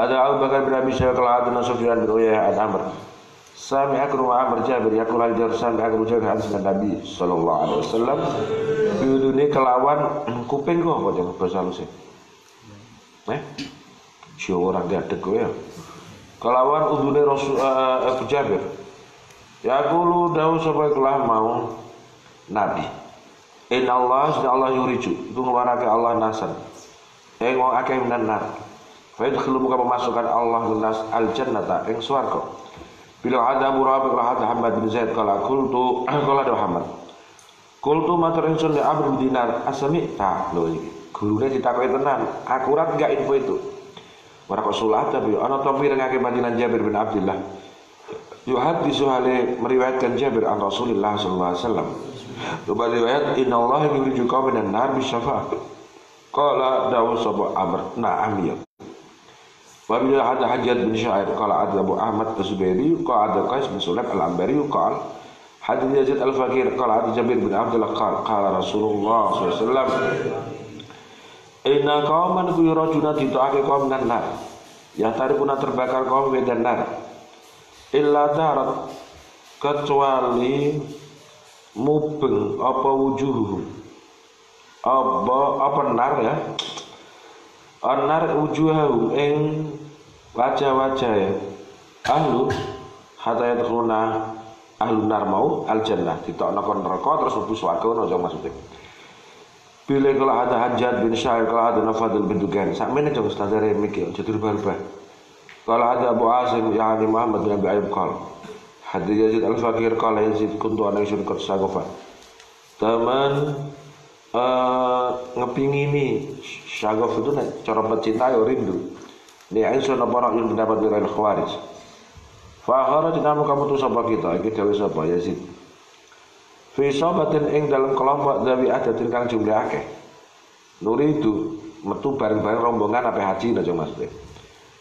ada Abu Bakar bin Abi Syaikh ada Sufyan bin Uyainah an Amr Sami aku rumah Amr Jabir yakul hajar sami aku Jabir hadis Nabi sallallahu alaihi wasallam biudune kelawan kuping kok jangan bahasa halus Eh? Si orang gadek ya. Kelawan udune Rasul uh, Abu Jabir. Ya lu dawu sapa kelah mau Nabi. Inna Allah Allah yuriju Itu ngeluarake Allah nasan Eh wong akeh minan nar Fa yadkhulu muka memasukkan Allah nas al jannata ing swarga. Bila ada murabi kalau ada Muhammad bin Zaid kala kultu kala ada Muhammad. Kultu matur ingsun li Amr bin Dinar asami tak lho iki gurune ditakoki tenan akurat enggak info itu? Ora kok sulat tapi ana to mirengake Madinah Jabir bin Abdullah Yuhaddisu hale meriwayatkan Jabir an Rasulullah sallallahu alaihi wasallam. Coba riwayat Inna Allah yuriju kau minan nar bisyafa'at Qala dawu sapa Amr? Na'am ya Wa bila ada Hajjat bin Syair Qala ada Abu Ahmad As-Subairi Qala ada Qais bin Sulaim Al-Ambari Qala Hadith Yazid Al-Fakir Qala ada Jabir bin Abdullah Qala Qala Rasulullah SAW Inna kauman ku yurajuna ditoake kaum minan nar Ya tarikuna terbakar kaum medan nar Illa darat Kecuali mubeng apa wujuh apa apa nar ya? Anar wujuhahum ing wajah-wajah ya ahlu hatta yadkhuluna ahlu nar mau al jannah ditokno kon neraka terus mlebu swarga ngono aja maksudnya Bila kalau ada hajat bin Syair, kalau ada Nafadil bin Dugan, sakmene coba standar mikir, jadi rubah-rubah. Kalau ada Abu Asim, yani Muhammad bin Abi Ayyub qala Hadis Yazid Al-Fakir kala Yazid kuntu ana isun kot sagofa. Taman uh, ngepingini syagof itu cara pecinta yo rindu. Ni aisyah nabara yang mendapat dari khawarij. Fa kharaj namu kamu tu sapa kita? Iki dhewe sapa Yazid. Fi sabatin ing dalam kelompok dawi adatin kang jumlah akeh. Nuri itu metu bareng-bareng rombongan apa haji aja maksudnya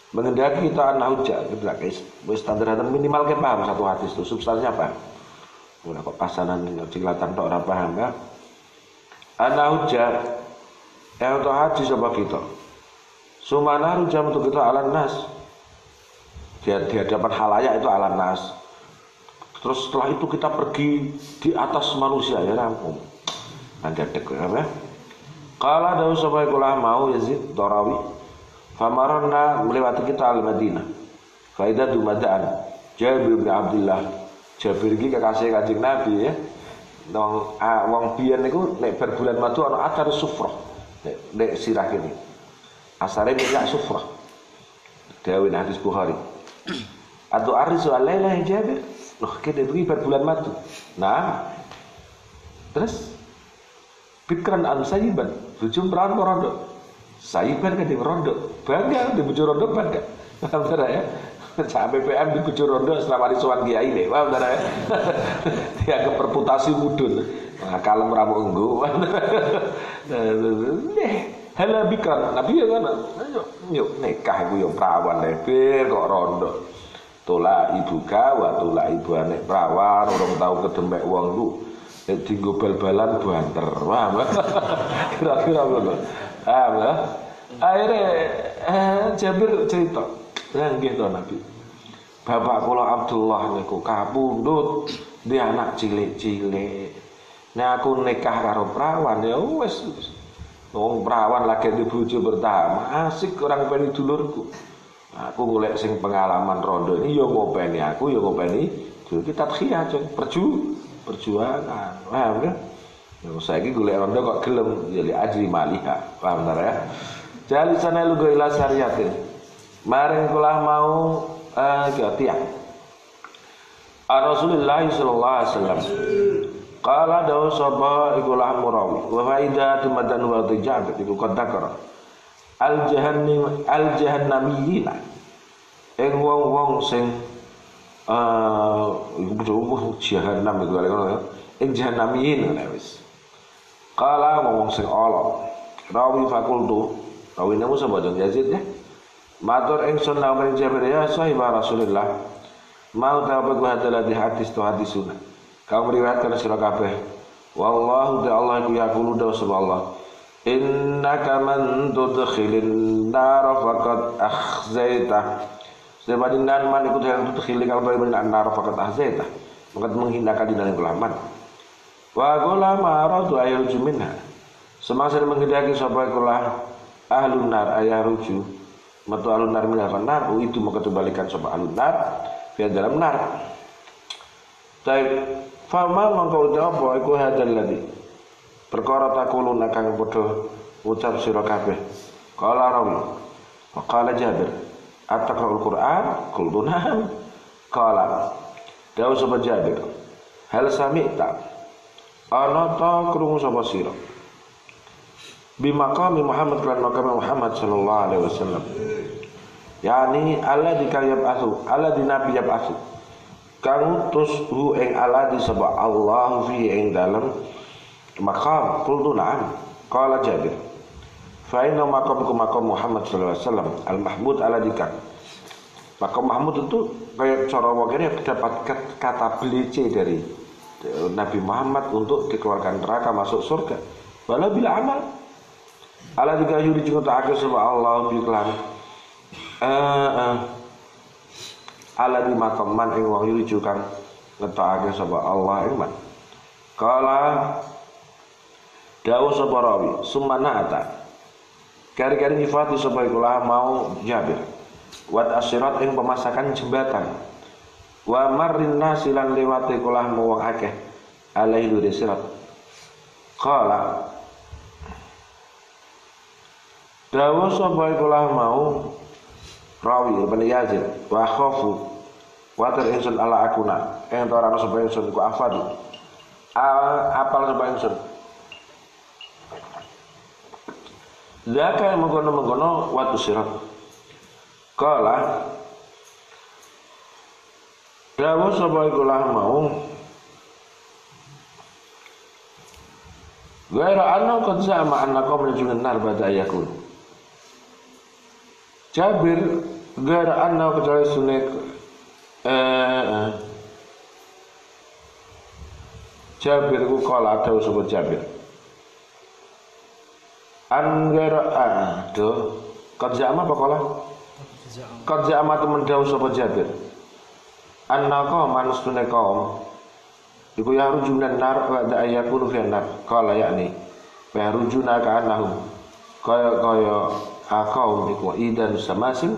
mengendaki kita anak hujah kita guys standar minimal kita paham satu hadis itu substansinya apa? Udah kok pasanan cilatan tok ora paham ya? Anak hujah yang haji coba kita sumana hujah untuk kita alam nas di, di hadapan halayak itu alam nas terus setelah itu kita pergi di atas manusia ya rampung nanti ada ya kalau ada usaha mau Yazid Dorawi Famarna melewati kita al Madinah. Faidah dumadaan. Jabir bin Abdullah. Jabir iki kekasih Kanjeng Nabi ya. Wong ah, wong biyen niku nek bar bulan madu ana acar sufrah. Nek, nek sirah kene. Asare minyak sufrah. Dawin hadis Bukhari. Atau arisu alailah Jabir. Loh, kene beri bar bulan madu. Nah, terus Bikran an sayiban, bujum peran rondo. Saiban kan di rondo, bangga di bujur rondo bangga. Paham ya? Sampai PM di bujur rondo selama di suan kiai deh, paham ya? Dia ke perputasi mudun. Nah, kalem ramu enggu. Nih, halah bikran. Nabi ya kan, yuk, nikah ibu yang perawan lebar kok rondo. Tolak ibu kawa, tolak ibu anek perawan, orang tahu kedemek uang lu. Tinggal bal-balan banter, paham Kira-kira. Paham ya? Akhirnya eh, Jabir cerita, nggih to Nabi. Bapak kula Abdullah niku kapundhut di anak cilik-cilik. Nek aku nikah karo perawan ya wis wong perawan lagi di bojo pertama, asik orang peni dulurku. Aku golek sing pengalaman rondo ini yo ngopeni aku yo ngopeni dulu kita tkhiyah perju perjuangan. Paham kan? Yang ini golek rondo kok gelem jadi ajri maliha. Paham ta ya? Jali sana lu ila syariatin. Maring kula mau eh uh, tiang. Rasulullah sallallahu alaihi wasallam. Qala dawu sapa iku lah murawi wa faida tumadan wa tijab iku qad. Al jahannam al jahannamiyina. Ing wong-wong sing eh uh, jahannam iku lek ngono ya. Ing jahannamiyin wis. Kala ngomong sing Allah. Rawi fakultu. Rawi namu sapa Jeng Yazid ya. Matur ingsun lawan Jabir ya sahibah Rasulullah. Mau adalah di hadis tu hadisuna. Kau meriwayatkan sira kabeh. Wallahu ta Allah ku yaqulu da Allah. Innaka man tudkhilil nar faqad akhzaita sebab nan man ikut yang tu khili kalau bagi nar faqad akhzaita maka menghinakan di dalam kelaman. Wa qala ma aradu ayul minha. Semasa menghendaki sapa kula ahlun nar ayah ruju. Metu alun nar minha nar? Itu maka balikan sapa alun nar. Di dalam nar. Taib fama mangkau apa? Iku hadal ladzi. Perkara takuluna kang padha ucap sira kabeh. Qala rawi wa qala jabir. Ataqra'ul qur'an? Qultu na'am. Qala. Dawu sapa jabir. Hal sami'ta? Ana ta krungu sapa sira? Bi maqami Muhammad kan maqami Muhammad sallallahu alaihi wasallam. Yani Allah dikayab asu Allah di nabi yab asu kang utus hu ing Allah disebut Allah fi ing dalam Makam qultu na'am. Qala Jabir fa inna maqamku maqam Muhammad sallallahu alaihi wasallam al mahmud ala dika maqam Mahmud itu kayak cara wakilnya dapat kata belice dari Nabi Muhammad untuk dikeluarkan neraka masuk surga. Wala bila amal. Ala dika yuri juga ta'akil sebab Allah biklan eh eh ala makam man ing wong yuri juga ngetokake sebab Allah iman kala Dawu sapa rawi, sumana ata. Kari-kari nyifati sapa ikulah mau Jabir. Wat asyirat ing pemasakan jembatan. Wa marrin nasilan lewat ikulah mau wong akeh. Alaihi wa sirat. Qala Dawu sapa ikulah mau rawi Ibn Yazid wa khafu Water insun ala akuna Yang tora sapa insun ku afadu Apal sapa insun Zaka yang mengkono-mengkono watu sirat. Kala Dawa sapa iku mau Gaira anna qad za'ama anna qawm min nar ba'da yakun. Jabir gaira anna kecuali eh, eh. Jabir ku kala ada sapa Jabir. Anggara aduh Qad za'ama apa kala? Qad za'ama temen dawu sapa Jabir Anna qauman sunne kaum Iku ya rujunan nar wa da ayakunu fi Kala yakni Wa rujuna ka annahum Kaya kaya akaum iku idan samasin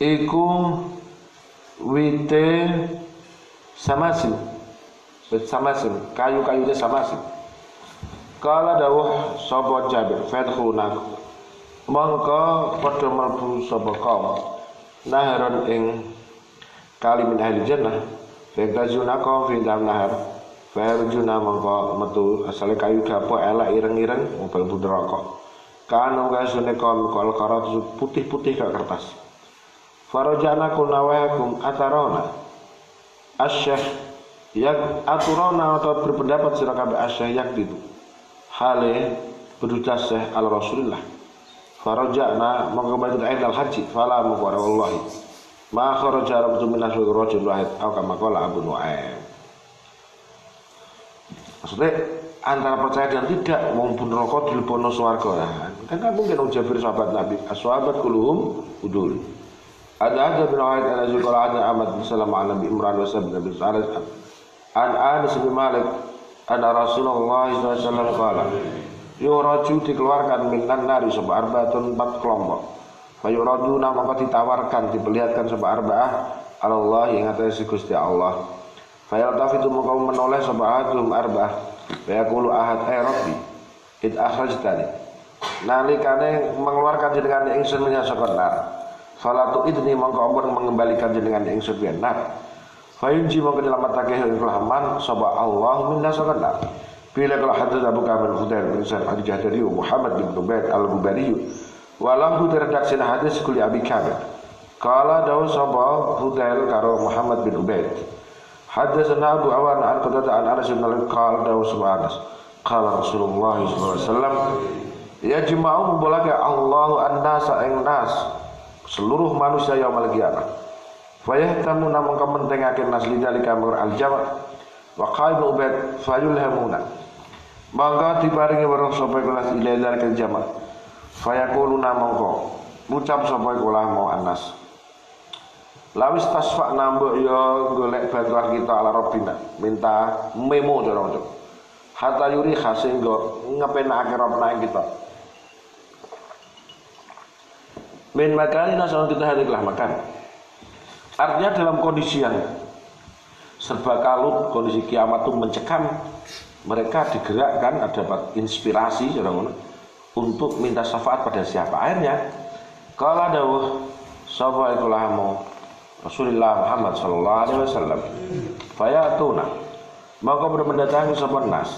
Iku wite samasin. Samasin. Kayu-kayu samasin. Kala dawuh sapa Jabir fadkhuna mongko padha mlebu sapa kaum. Naharon ing kali min ahli jannah. Fadazuna kaum fi dalam nahar. Farjuna mongko metu asale kayu gapo elek ireng-ireng mlebu neraka kanu kasune kaum kal karat putih-putih kak kertas Farajana kunawakum atarona. Asyah yak aturona atau berpendapat sira kabeh yak itu. Hale berdutas al Rasulullah faraja'na mongko balik aid al haji. Fala muqara wallahi. Ma kharaja rabtu min aswad rajul wahid atau kama Abu Nu'aim maksudnya antara percaya dan tidak wong pun rokok dilebono swarga. Kan kan mungkin wong sahabat Nabi. Ashabat kulluhum udul ada ada bin Aid an Azul qala ada Ahmad bin Salam an Nabi Imran wa Sabit bin Sa'ad an Anas bin Malik ada Rasulullah SAW kala Yuraju dikeluarkan minan nari sebuah arbaatun empat kelompok. Fayuraduna maka ditawarkan diperlihatkan sebuah arbaah Allah yang atas Gusti Allah. Fayaltafitu maka menoleh sebuah adum arbaah. Fayaqulu ahad ay rabbi Id akhrajtani. Nalikane mengeluarkan jenengan ingsun menyasakon nar Falatu idni maka ampun mengembalikan jenengan ingsun nar Fayunji mau menyelamatake ing kelaman sapa Allah minna sakana. Bila kalau hadis Abu Kamil Fudail bin Sa'id al-Jahdari Muhammad bin Ubaid al-Bubari walahu terredaksi hadis kuli Abi Kamil. Kala dawu sapa Fudail karo Muhammad bin Ubaid. Hadatsana Abu Awan an Qatadah an Anas bin Malik qala dawu sapa Anas. Qala Rasulullah sallallahu alaihi wasallam Ya jema'u membolake Allahu an-nasa ing nas seluruh manusia yaumul qiyamah Fayah tamu namun kementingakin nasli dari kamar al jama wa qaibu ubaid fayulhamuna mangga diparingi weruh sapa kelas ila dari jama fayaquluna mongko. Ucap sapa iku mau Anas. Lawis tasfa nambah yo golek bantuan kita ala Robina minta memo cara macam hatta yuri sehingga ngepenake robna kita min makanina sama kita hadiklah makan artinya dalam kondisi yang serba kalut kondisi kiamat itu mencekam mereka digerakkan ada dapat inspirasi cara untuk minta syafaat pada siapa akhirnya kalau ada sapa Rasulullah Muhammad sallallahu alaihi wasallam. Fayatuna maka mendatangi sapa nas.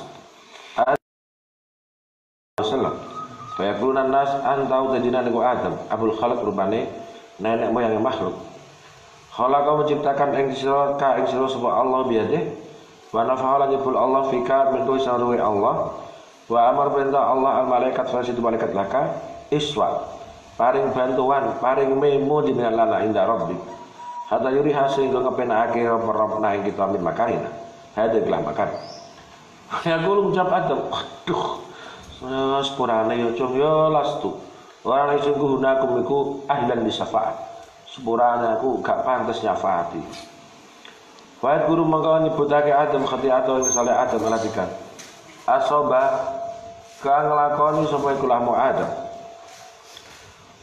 Wasallam. Fayaquluna nas antau tadina niku Adam, Abul Khalq rupane nenek moyang makhluk. Khalaqa menciptakan ing sira ka ing sira sapa Allah biade. Wa nafa'ala nyebul Allah fika min tu sarwe Allah. Wa amar perintah Allah al malaikat fasidu malaikat laka iswa. Paring bantuan, paring memo jenengan lana indah rabbik Hatta yuri hasil gue ngepenake apa ing kita min makarina. Hada gelah makan. Ya gue ngucap adam. Aduh. Sepurane yo cung yo lastu. Orang yang sungguh hunakum iku ahlan di syafaat. Sepurane aku gak pantas nyafaati. Wahid guru mengkau nyebutake Adam atau yang salah Adam melatikan. Asoba kang lakoni sapa iku lahmu Adam.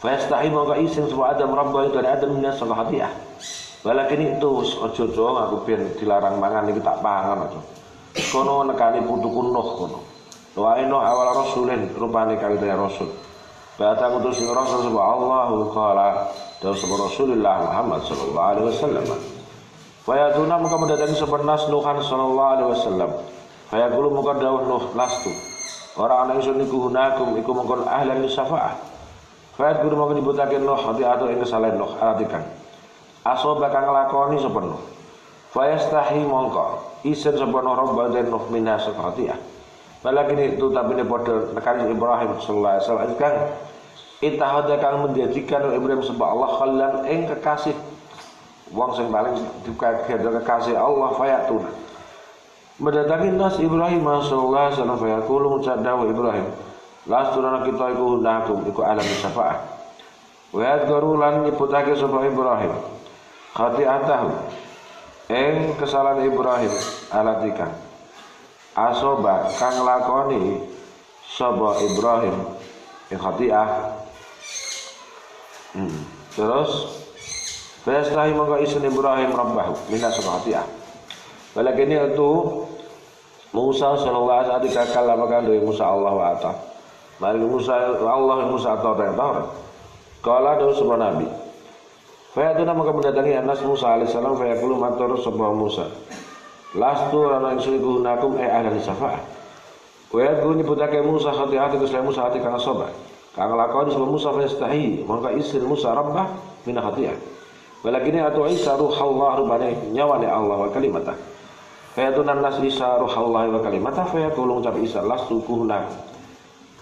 Fayastahi mongko isim sapa Adam Rabbah itu Adam minas salah hatiah. Walakin itu ojo ojo aku ben dilarang mangan iki tak pangan aja. Kono nekani putuku Nuh kono. Wa ino awal rasulin rupane kawitane rasul. Bata ngutus rasul sapa Allah qala dawu sapa Rasulullah Muhammad sallallahu alaihi wasallam. Fayatuna muka mendatangi sapa nas Nuhan sallallahu alaihi wasallam. Fayaqulu muka dawuh Nuh lastu. Ora ana isun iku hunakum iku mengkon ahlan syafaah. Fayat guru mau nyebutake Nuh hati atau ing kesalahan Nuh aratikan asoba kang lakoni sapa nuh fayastahi mongko isen sapa nuh robba den nuh minha sakhatiyah Walakin itu tapi ini pada nekani Ibrahim sallallahu alaihi wasallam. Kang itahada kang menjadikan Ibrahim sebab Allah khallan ing kekasih. Wong sing paling dikagem kekasih Allah fayatuna mendatangi nas Ibrahim sallallahu alaihi wasallam fayaqulu ngucap dawuh Ibrahim lasturana kita iku nakum iku alam syafaat wa yadhkuru lan nyebutake sapa Ibrahim khati'atahu. Ing kesalahan Ibrahim alatika asoba kang lakoni sapa Ibrahim ing khati'ah hmm. terus Fayastahi mongko isun Ibrahim rabbahu minna sapa khati'ah Walakin itu Musa sallallahu alaihi wasallam kala maka dari Musa Allah wa. Mari Musa Allah Musa atau Taurat. Kala dawuh sebuah nabi. Fayatuna maka mendatangi Anas Musa alaihissalam fayaqulu matur sebuah Musa. Lastu ingsun iku nakum e ahli syafaat. Wa yadku nyebutake Musa hati hati ke Musa hati kana soba. Kang lakoni sebuah Musa fayastahi maka isin Musa rabbah min hatiah. Walakin atu Isa rubane nyawane Allah wa kalimatah. Fayatuna nas Isa ruh Allah wa kalimatah fayaqulu ngucap Isa lastu kuhnak.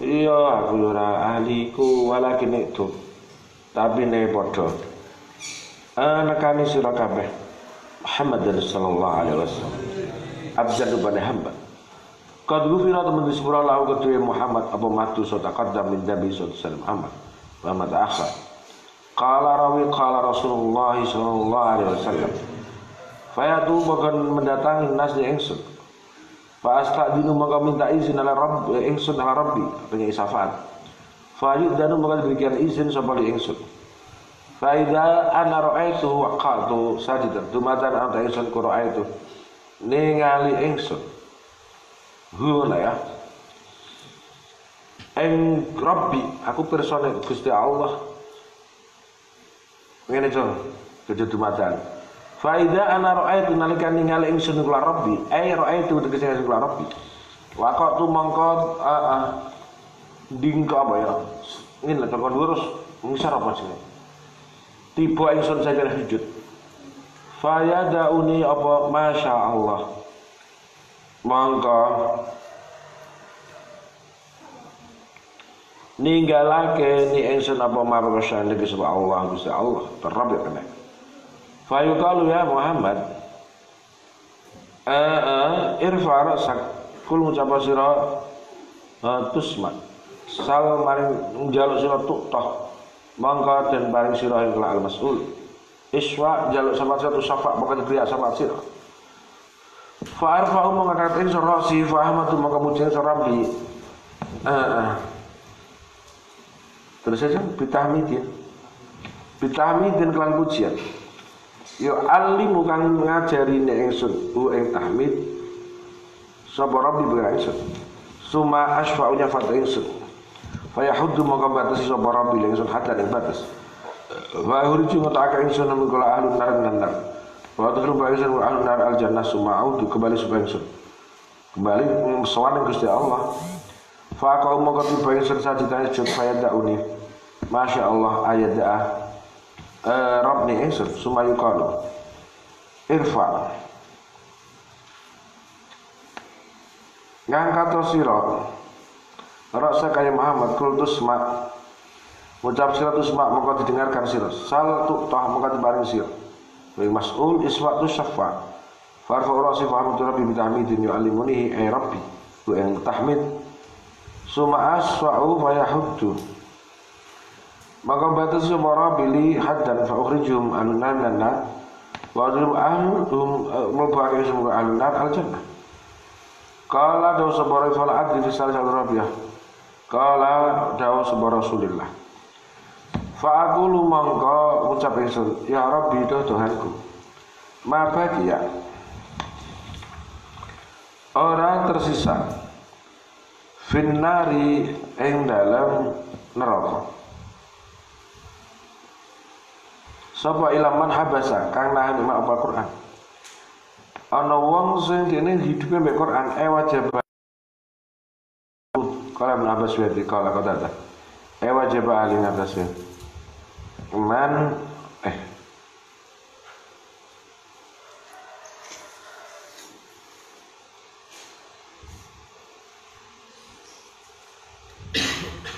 Iya aku ora ahliku walakin itu. Tapi ne padha anakani sira kabeh Muhammad sallallahu alaihi wasallam. Abdan pada hamba Qad gufira teman disepura lahu kedua Muhammad apa matu so taqaddam min Nabi sallallahu Muhammad Muhammad akhir Qala rawi qala Rasulullah sallallahu alaihi wasallam Fayatu bahkan mendatangi nas di ingsun. Fa astadinu maka minta izin ala Rabb ingsun ala Rabbi punya isafaat. Fa danu maka diberikan izin sapa li ingsun Faida ana ra'aitu waqatu sajidan dumatan ana ingsun ku ra'aitu ningali ingsun. Huna ya. Eng Rabbi aku persone Gusti Allah. Ngene jo kudu dumatan Faida ana ra'aitu nalika ningali ingsun ku Rabbi ai ra'aitu tegese ku Rabbi. Waqatu mongko uh, uh, dingko apa ya? Lah cokon lurus. Ngisar apa sih tiba ingsun saya sujud. Dauni apa? Masya Allah. Mangka ninggalake ni ingsun apa marwasa lagi sebab Allah bisa Allah. Terrabi kena. Fayuqalu ya Muhammad. Eh irfa rasak. Kul ngucap sira tusma sal maring njaluk sira tuk toh mongko den paring sira ing al mas'ul iswa jaluk sama satu syafa mongko diberi sama sira fa arfa'u mongko katain sira si ahmadu mongko muji sira rabbi eh terus aja bitahmidin bitahmidin kelan pujian. Yo alimu kang ngajari nek ingsun u ing tahmid sapa rabbi bi ingsun suma asfa'u nyafat ingsun fa yahuddu mongko batasi sapa rabbi ingsun hatta ing batas. Wa huriju ngetake ingsun min kula ahlun nar nar. Wa tudru ba ingsun wa ahlun nar al jannah suma audu kembali supaya ingsun kembali sowan Gusti Allah. Fa kau mongko tiba ingsun sajidane sujud fa yadauni Masya Allah ayat da'ah uh, Rabni ingsun sumayu kalu irfa. Ngangkat sira rasa kaya Muhammad kul tusma Ucap sira tusma maka didengarkan sira sal tu tah maka dibaring sira wa mas'ul iswa tu syafa. Farfa rasi faham tu rabbi bitahmidin yu'allimunihi ay rabbi. Wa yang tahmid. Suma aswa'u fa yahuddu. Maka batas sumara bili haddan fa ukhrijum anunan nana wa adrim ahlum mubari semua alunan al jannah Kala dawu sabara fal adli salah satu rabiah Kala dawu sabara rasulillah Fa aku lu mongko ucap ingsun ya Rabbi doh Tuhanku ma bagia orang tersisa. Finnari ing dalam neraka. Sapa ilaman habasa kang nahan ima apa Quran. Ana wong sing dene hidupe mbek Quran e wajib Kala Ibn Abbas di kala kata E wajib ali ngatas Man eh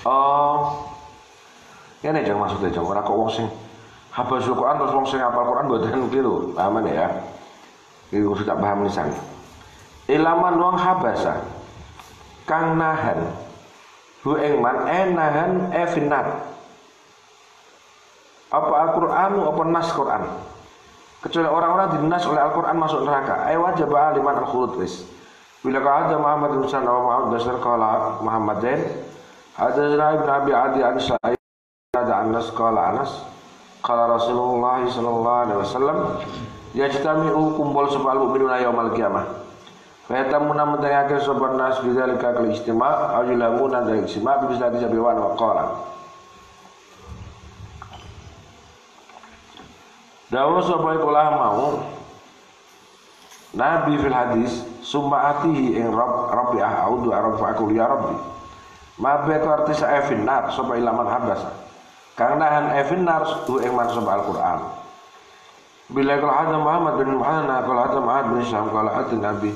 Oh, ini jangan maksudnya jangan orang kok wong sing Habasul Quran terus wong sing hafal Quran mboten keliru. Paham ya? Kudu tak paham nisan. Ilaman wong habasa kang nahan hu ing man e nahan e finat. Apa Al-Qur'an apa nas Quran? Kecuali orang-orang dinas oleh Al-Quran masuk neraka. Eh wajib aliman al-khulud wis. Bila ada Muhammad bin Sana wa Muhammad dasar kala Muhammadin ada Ibn Abi Adi an Sa'id ada Anas kala Anas Kala Rasulullah sallallahu alaihi wasallam yajtami'u kumpul sebal mukminuna yaumal qiyamah. Fa yatamuna mutayakil sabar nas bidzalika kal istima' aw yulamuna dari istima' bi bisa dijabiwan wa qala. Dawa sapa mau Nabi fil hadis summa atihi ing rabb rabbi a'udhu arab aqul ya rabbi. Ma ba artis sa sapa ilaman habasa. Kang nahan evin nars tu ing mansub Al-Qur'an. Bila kalau ada Muhammad bin Muhammad, kalau ada Muhammad bin Syam, kalau ada Nabi,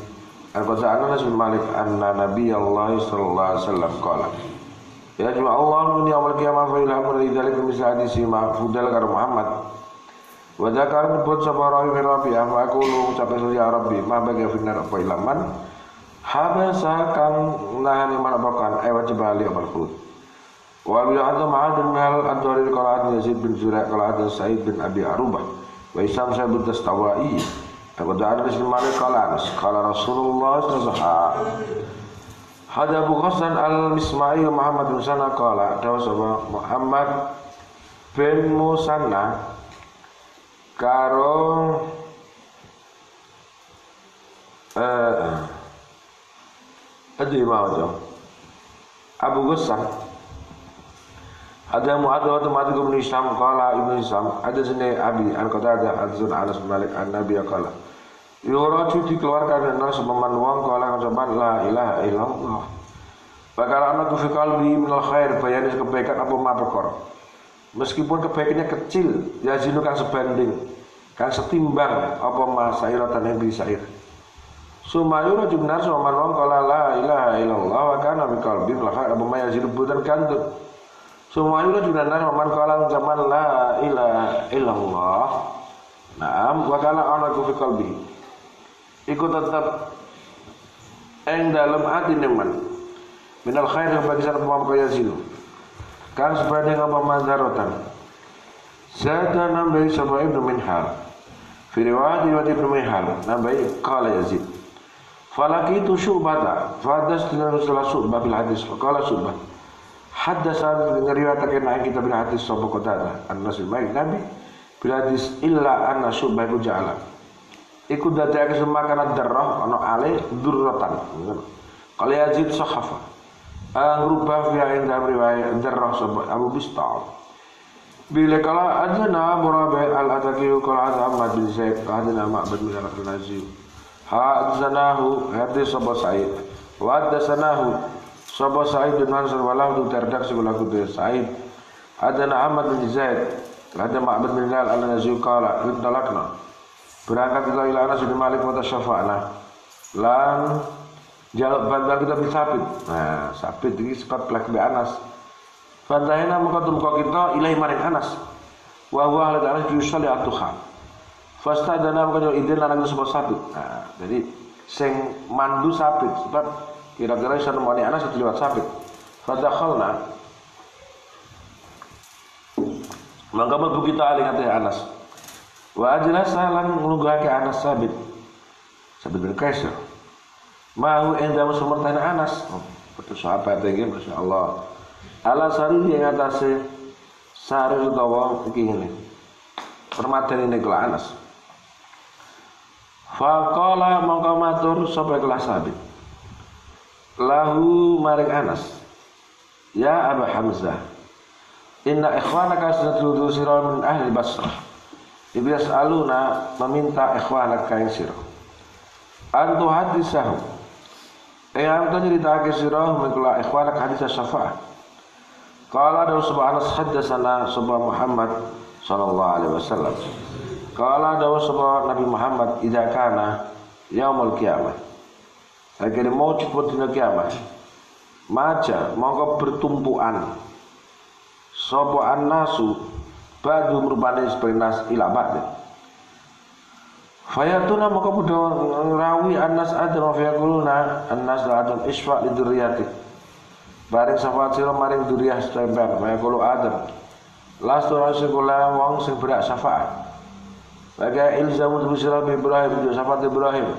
Al-Qadza Anas bin Malik, anna Nabi Allah sallallahu alaihi wasallam qala. Ya jemaah Allah min yaumil qiyamah fa ilhamu li dzalika misal hadis mahfudal karo Muhammad. Wa dzakar nyebut sapa rawi min rabbi fa aku lu ucap ya rabbi ma bagi finnar apa ilaman habasa kang nahan iman apa kan ay wajib ali khulud. Wa bi hadza ma'ad bin Mihal ad-Dawri qala Yazid bin Zura' qala Sa'id bin Abi Arubah wa Isam Sa'id Dastawai Abu Da'ad bin Malik qala Anas Rasulullah sallallahu Hada Abu Hasan al-Misma'i Muhammad bin Sana qala dawa Muhammad bin Musanna karo eh Adi mau Abu Ghassan ada Mu'ad wa Mu'ad bin Hisham qala Ibnu ada sini Abi an Qatadah Azun Anas Malik an Nabi qala. Yuraju dikeluarkan dari sepaman wong kala ngajaban la ilaha illallah. Bakal anak fi qalbi minal khair bayani kebaikan apa ma Meskipun kebaikannya kecil ya zinu kan sebanding kan setimbang apa ma sairatan yang bisa sair. Sumayura jumnar sepaman wong kala la ilaha illallah wa kana fi minal khair. Apa ma yazinu budan Semuanya juga nana man kala zaman la ilaha illallah. Naam wa kana ana ku fi qalbi. Iku tetap eng dalam hati neman. Minal khair bagi sana pemam kaya silu. Kan sebanding apa manzarotan. Zada nambahi sapa Ibnu Minhal. Fi riwayat riwayat Ibnu Minhal nambahi qala Yazid. Falaki itu syubata Fadas dengan Rasulullah syubah bil hadis Qala syubah Haddasan ngeriwatakan naik kita bil hadis Sopo kota An-Nasil baik Nabi Bil hadis illa anna syubah iku ja'ala Iku dadake semakan darah ana ale durratan. Kalau Yazid sahafa. Ngrubah fi inda riwayat darah sapa Abu Bistal. Bila kala adana murabi al-ataki kala ada Ahmad bin Zaid adana Ma'bad bin Al-Nazir. Hadzanahu hadis sapa Sa'id. Wa sapa Sa'id bin Mansur walahu terdak sekolah kudu Sa'id. Adana Ahmad bin Zaid. Ada Ma'bad bin Al-Nazir kala intalakna berangkat kita ila Anas bin Malik wa tasyafa'na lan jaluk bantuan kita bin Sabit. Nah Sabit ini sekat plek be Anas. Fantahina maka tumka kita ilahi maring Anas. Wa huwa halat Anas yusalli atuha Fasta dana maka jauh idin lanang sebab Sabit. Nah jadi sing mandu Sabit. Sebab kira-kira bisa nemani Anas itu lewat Sabit Fadakhalna maka mlebu kita alih Anas Wa ajlasa lan nglughake Anas sabit. Sabit bin Kaisar. Mau dalam sumertane Anas. Oh, betul sahabat iki masyaallah. Ala sari yang atase sari utawa iki ngene. Permadani ini kela Anas. Faqala mongko matur sapa kelas sabit. Lahu maring Anas. Ya Abu Hamzah. Inna ikhwanaka sadadu sira min ahli Basrah. Iblis aluna meminta ikhwanak kain siro. Antu hadisahu. Eh antu ke siro mengkula ikhwanak hadis syafa'ah. Kala dawu subhanahu hadasana subha Muhammad sallallahu alaihi wasallam. Kala dawu subha Nabi Muhammad idza kana yaumul kiamah. Agar mau cepat dina kiamat. Maja mongko bertumpuan. Sopo an-nasu badu merubani sepenas ila ba'din Fayatuna maka budo rawi annas adra fayaquluna annas adam isfa li dzurriyyati. Bareng syafaat sira maring dzurriyyah sedempen fayaqulu adam. Lastu rasikula wong sing berak syafaat. Baga ilzamu tu sira Ibrahim tu syafaat Ibrahim.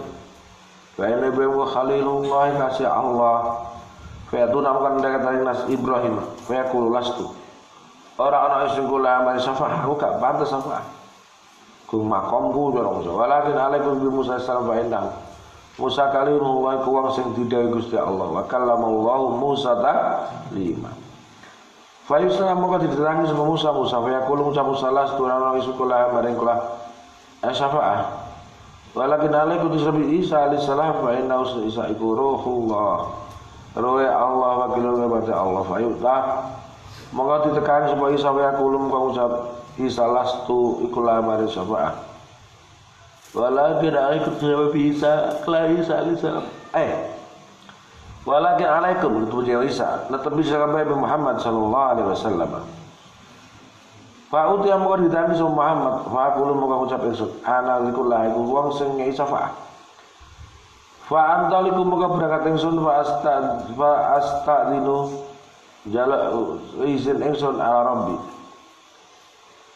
Inna Ibrahim khalilullah kasih Allah. Fayatuna maka ndekat nas Ibrahim fayaqulu lastu. Orang ana sing kula amal syafaat, aku gak pantes syafaat. Ku makomku jorong so. Walakin alaikum bi Musa salam fa indah. Musa kalimu wa ku wong sing didhawuhi Gusti Allah. Wa kallamallahu Musa ta lima. Fa yusra moko diterangi sama Musa Musa fa yaqulu Musa Musa las turana isu kula maring kula syafaat. Walakin alaikum bi Isa alaihi salam fa inna Isa iku ruhullah. Ruh Allah wa kilul Allah fa yutah ditekan supaya Isa wa kulum kang ucap Isa lastu iku lamare syafaat. Walakin alaikum jawab Isa kala Isa alaihissalam. Eh. Walakin alaikum jawab Isa. Tetap bisa sampai Muhammad sallallahu alaihi wasallam. Fa uti amko ditani sama Muhammad, fa kulo moko ucap ingsun, ana iku la iku wong sing ngei syafaat. Fa antaliku moko berangkat fa asta fa asta dinu jala izin ingsun ala rabbi.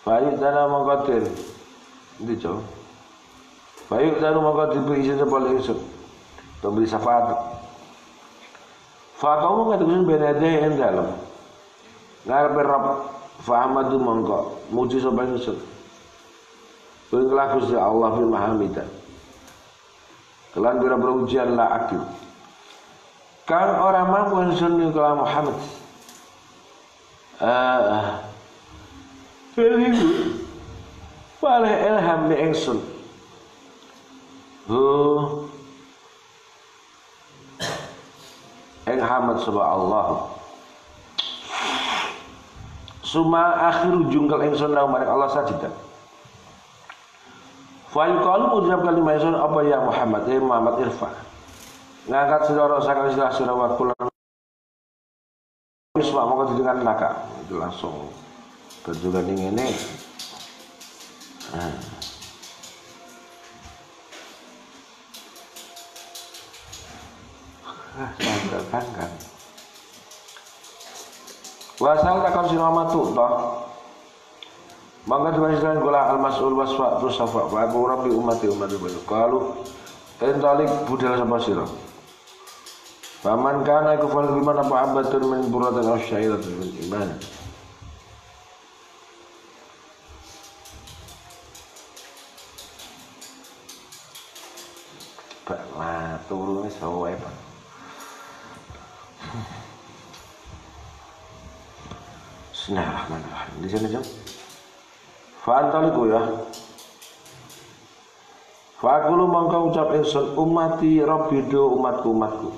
Baik dana mengkotir Ini cow Baik dana mengkotir izin sepuluh ingsun. Untuk beri syafaat. Fakamu kata kusun benade yang dalam Ngarep Rabb Fahamadu mongko. Muji sopan ingsun? Bengkelah Gusti Allah fil mahamidah Kelan bira-bira ujian la akil Kang orang mampu ingsun kalau Muhammad. Ah. Very good Waleh ilham ni ingsun. Hu Ing hamad sebab Allah Suma akhir jungkal ingsun lahu maring Allah sajidah Fa yuqalu ucap kalimah ingsun apa ya Muhammad ya Muhammad irfa ngangkat sedoro sakal silah sira wa Isma mau dengan naka itu langsung berjuga dingin ini. Nah. Ah, kan kan. Wasal takon sira matu toh. Maka tuan Islam kula al mas'ul wasfa terus safa wa aku rabbi ummati ummati banyak. Kalau entalik budal sama sira. Faman kana iku fal biman apa abatun min buratan aw syairatun min iman. Pak, turunnya sesuai pak. Bismillahirrahmanirrahim. Di sini jam. Fa'antaliku ya. Fa'akulu mongko ucap insun umati rabbidu umatku umatku.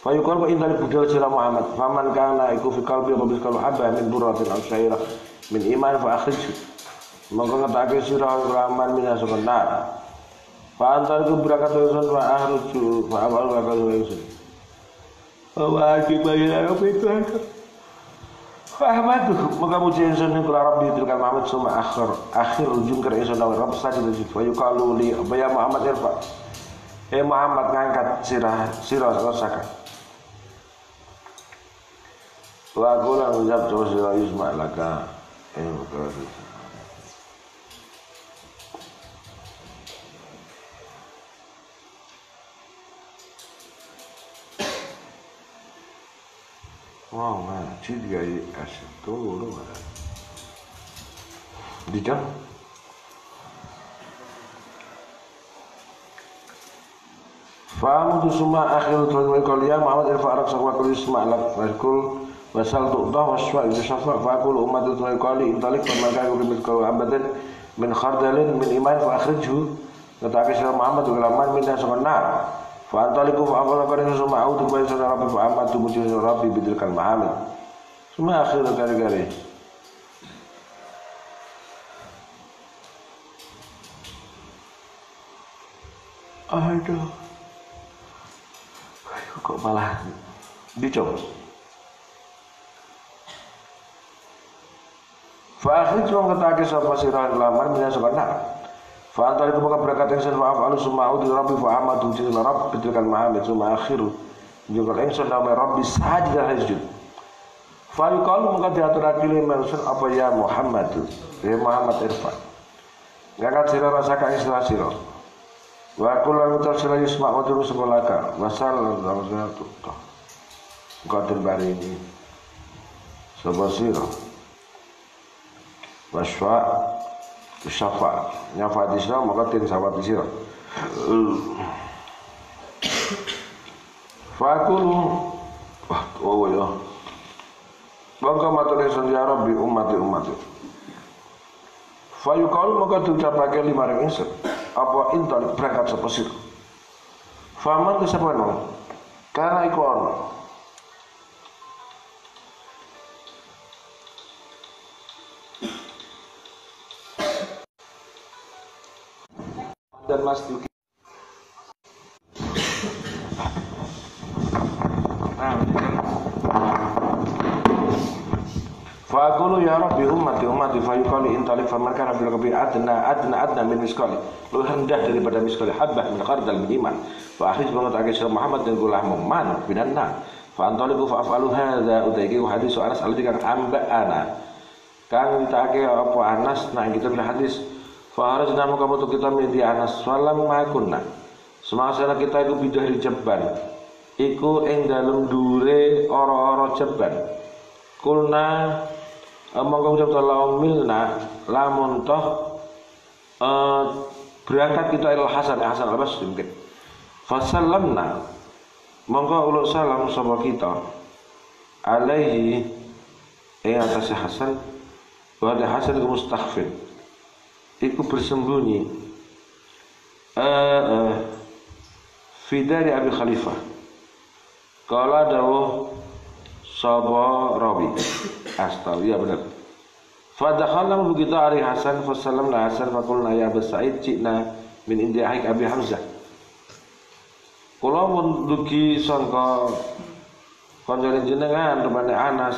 Fayukal wa indal budal sira Muhammad. Faman kana iku fi qalbi wa biskalu habba min burratin aw syairah min iman fa akhrij. Mongko ngetake sira kelaman min asukun nar. Fa antaliku berangkat insun wa ahruju fa awal wa kalu insun. Wa akibat ya rabbi Fahmadu maka muji insun ning kula rabbi tilka Muhammad suma akhir. Akhir ujung kira insun nawa rabb sajid ujung fa yuqalu li ya Muhammad irfa. Eh Muhammad ngangkat sirah sirah rasakan. Wa kula ngucap coba sirah yusma laka. Eh maka Wow, man, tiga asal tolo man. Dito? Fahamu tu semua akhir tuan wa kaliya Muhammad irfa arak sakwa kali semua lak Fakul wasal tuqdah waswa itu syafa Fakul umat tu tuan kali intalik Pemaka aku kimit kau abadan Min khardalin min iman fa akhrijhu Kata kisah Muhammad tu kelaman minta sebenar Fa'antaliku fa'afala kari semua autu bayi sana rabbi fa'amatu muji rabbi bidilkan mahamid. Semua akhir kari-kari. Aduh. Kok malah dicoba. Fa'akhir cuma kata kisah sirah lamar minyak sebenar. Fa anta itu maka berkat ingsun wa afalu summa a'udzu rabbi fa amadu jil rabb. Bitilkan mahamid summa akhiru. Juga ingsun nama rabbi sajid hasjud Fa yuqalu maka diaturake li mansun apa ya Muhammad? Ya Muhammad irfa Ngangkat sira rasa kang istilah sira Wa kula ngucap sira yusma wa turu sekolaka wa sallallahu alaihi wasallam Qadir bari ini. Sobat sira Wasfa syafa. Nyafa di sira maka tin syafa di sira fakulu. Wah oh ya. Bangka matur ingsun ya Rabbi umat umat Fayuqalu maka diucapake lima ring ingsun apa intan berangkat sapa sira? Faman kesapa Karena iku ana dan Mas Duki. Fa'akulu ya Rabbi ummati ummati fayuqali intalik faman kana bil qabi adna adna adna min miskali. Lu rendah daripada miskali habbah min khardal min iman. Fa akhrij banget sir Muhammad dan gulah man binan nar. Fa antaliku fa afalu hadza utaiki hadis Anas alladzi kan amba ana. Kang ditake apa Anas nah kita bila hadis Faharaj namu kamu tu kita medi anas falam makunna. Semasa kita iku bidah di jeban. Iku ing dalem dure ora-ora jeban. Kulna mongko ucap lawan milna lamun toh uh, berangkat kita ilal Hasan Hasan al Basri mungkin. Fasallamna mongko uluk salam sama kita alaihi ing atas Hasan wa Hasan ku mustaghfir iku bersembunyi. Uh, uh, Fidari Abi Khalifah. Kala dawuh Sapa rawi Astawi ya benar. Fadakhalna begitu Ari Hasan Fasalam la Hasan Fakulna ya Abu Sa'id Cikna min India Haik Abi Hamzah. Kula pun dugi sangka konjone jenengan rupane Anas.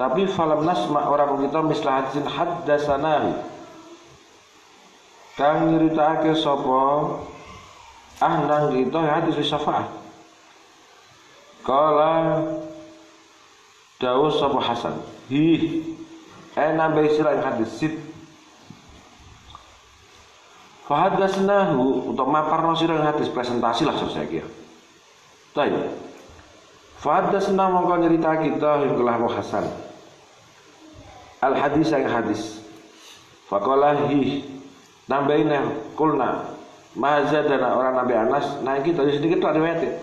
Tapi falam nasma orang kita mislah hadisin haddasanahi kang nyeritakake sapa ahnang kita hadis syafaat kala Dawus sapa Hasan hi eh nambahi sira hadis sit Fahadasnahu untuk maparno sira ing hadis presentasi lah selesai kia. Baik. Fahadasna mongko nyerita kita hinggalah Hasan. Al hadis yang hadis. Fakolah hi nambahin kulna. Mazadana orang Nabi Anas nah kita sedikit lah riwayatnya.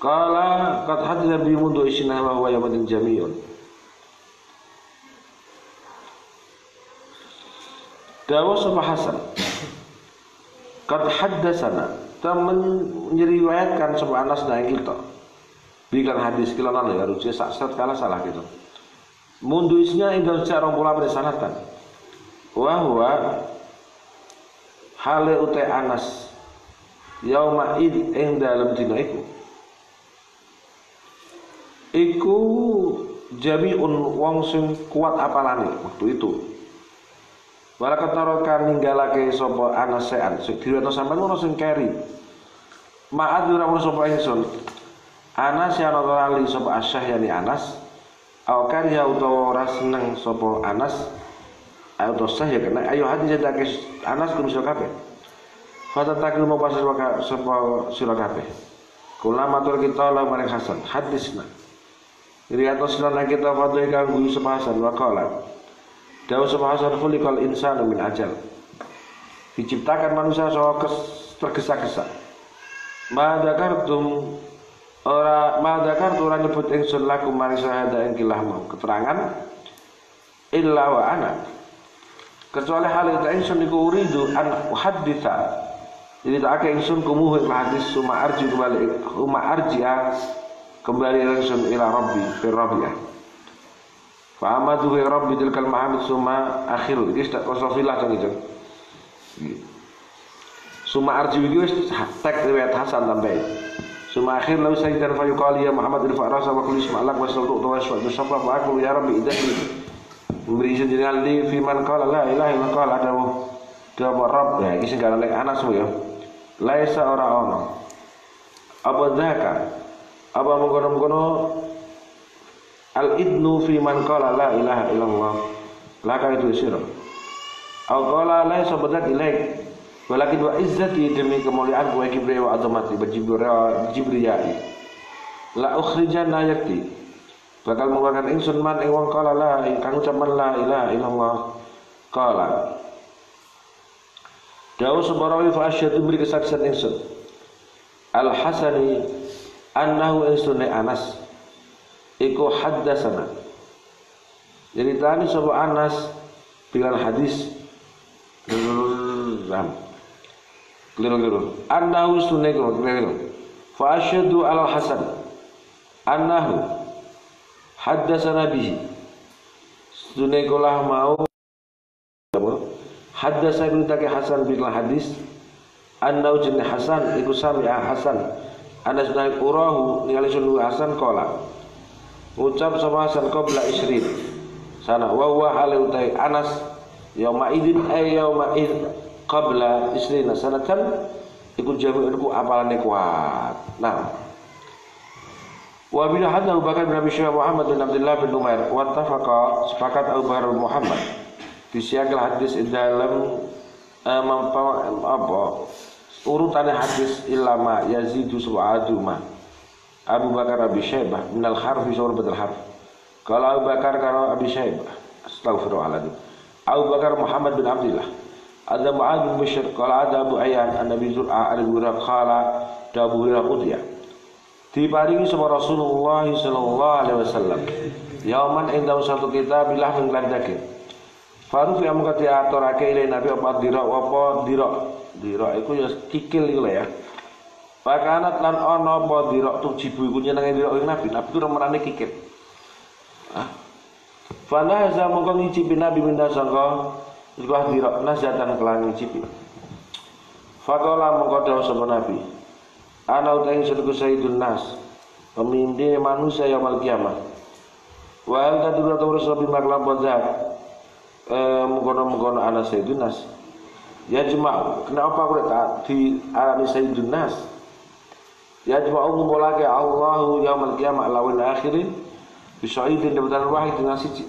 Kala kat hadis bi mundu isna wa huwa yamadin jami'un. Dawa sama Hasan. Kat haddasana. Temen menyeriwayatkan sama Anas dan kita. Bikan hadis kila nana ya Rusia sak kalah salah gitu Mundu isnya indah orang pula bersanatan Wahwa Hale utai Anas Yauma id ing dalam dina iku Iku jami'un wong sing kuat apalane waktu itu Wala katarokan ninggalake sapa anas sean. Sing diweto sampean ngono sing keri. Ma'ad ora ono sapa ingsun. Anas ya lali sapa asyah yani Anas. Aw kan ya utawa ora seneng sapa Anas. Ayo sah ya kena ayo hati jadake Anas kudu sira kabeh. Fata takil mau pasal sapa sapa sira kabeh. Kula matur kita la maring Hasan. Hadisna. Riyatos lan kita fadhe kanggo sapa Hasan wa qala. Dawu sapa Hasan khuliqal insanu min ajal. Diciptakan manusia soal tergesa-gesa. Ma dzakartum ora ma dzakartu ora nyebut ingsun lakum mari syahada ing kilah mau keterangan illa wa kecuali hal itu ingsun niku uridu an uhadditha jadi tak ake ingsun kumuh hadis suma arji kembali suma arji'a kembali ingsun ila rabbi fi rabbiyah Fa amadu ya rabbi tilkal mahamid summa akhiru. Iki tak kosofilah sang itu. Suma arji iki wis tek riwayat Hasan sampai. Suma akhir lau sayyidan fa yuqali ya Muhammad il fa'rasa wa kulli isma lak wa sallu wa wa sabba wa ya idahni. Memberi izin jenengan li fi man qala la ilaha illa qala adawu. Dawa Rabb ya iki sing garane Anas ya. Laisa ora ono. Apa dzaka? Apa mengkono-mengkono al idnu fi man qala la ilaha illallah laka itu sira au qala la sabadat ilaik walakin wa izzati demi kemuliaan wa kibriya wa azamati wa jibriyai la ukhrijanna yakti bakal mengeluarkan ingsun man ing wong qala la kang ucapan la ilaha illallah. Qala Dawu subhanahu fa asyhadu beri kesaksian ingsun. Al Hasani annahu ingsun Anas. Iku jadi tadi sapa Anas bilang hadis. Keliru-keliru. Annahu sunnahu keliru fa asyhadu ala hasan. Annahu haddasana bihi sunnah mau haddasa bin taki hasan bilang hadis. Annahu jenah hasan iku sami'a hasan. Anas urahu ningali sunu hasan kola ucap sama Hasan qabla isrin. Sana wa huwa hal utai Anas yauma idin ay yauma id qabla isrina ikut jami'un ku apalane kuat. Nah Wa bin hadda Abu Bakar bin Abi Syaibah Muhammad bin Abdullah bin Umair. Wa tafaqa sepakat Abu Bakar bin Muhammad. Di siagal hadis dalam eh, apa urutan hadis ilama yazidu su'adu ma Abu Bakar Abi Syaibah minal harfi sawar badal harf. Kalau Abu Bakar kalau Abi Syaibah astagfirullahaladzim Abu Bakar Muhammad bin Abdullah. Ada Mu'ad bin Bishr kalau ada Abu Ayyan an Nabi Zur'a al Hurairah kala da Abu diparingi sama Rasulullah sallallahu alaihi wasallam yauman indah satu kita bilah menglan daging Faru fi amka diaturake ilai Nabi apa dira apa dira dira iku ya kikil iku ya Pakanat lan ana apa dirok tujibu iku nyenenge dirok Nabi. Nabi ku remerane kikit. Ah. Fana za mongko ngicipi Nabi minta sangka iku dirok nazatan kelan ngicipi. Fakola mongko dawuh sapa Nabi. Ana utahe sedheku sayyidun nas. Pemimpin manusia yang mal kiamat. Wa anta dulu atau rasul bima kelampau zat. Eh mengkono-mengkono ana sayyidun nas. Ya jemaah, kenapa aku tak di alami sayyidun nas? yajma'u ngumpulake Allahu yaumal qiyamah lawin akhirin bisaidin dapatan wahid dengan siji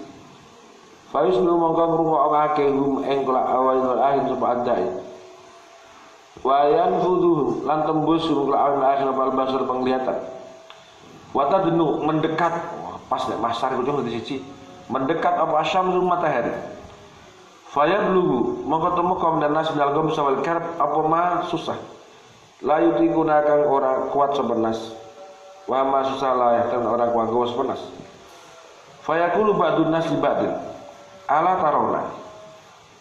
Faiz lu mongko ngrungokake hum ing kula awal wal akhir sapa adai. Wayan fuduh lan tembus hum kula awal akhir sapa basar penglihatan. Wata denu mendekat. Wah, pas nek masar itu di sisi. Mendekat apa asyam matahari. Faya bluhu mongko temu kaum dan nas minal gom sawal karb apa ma susah. La yutikuna kang ora kuat sebenas. Wa ma susah lah ya orang kuat sebenas. Fayaqulu ba'dun nas li ba'din ala tarona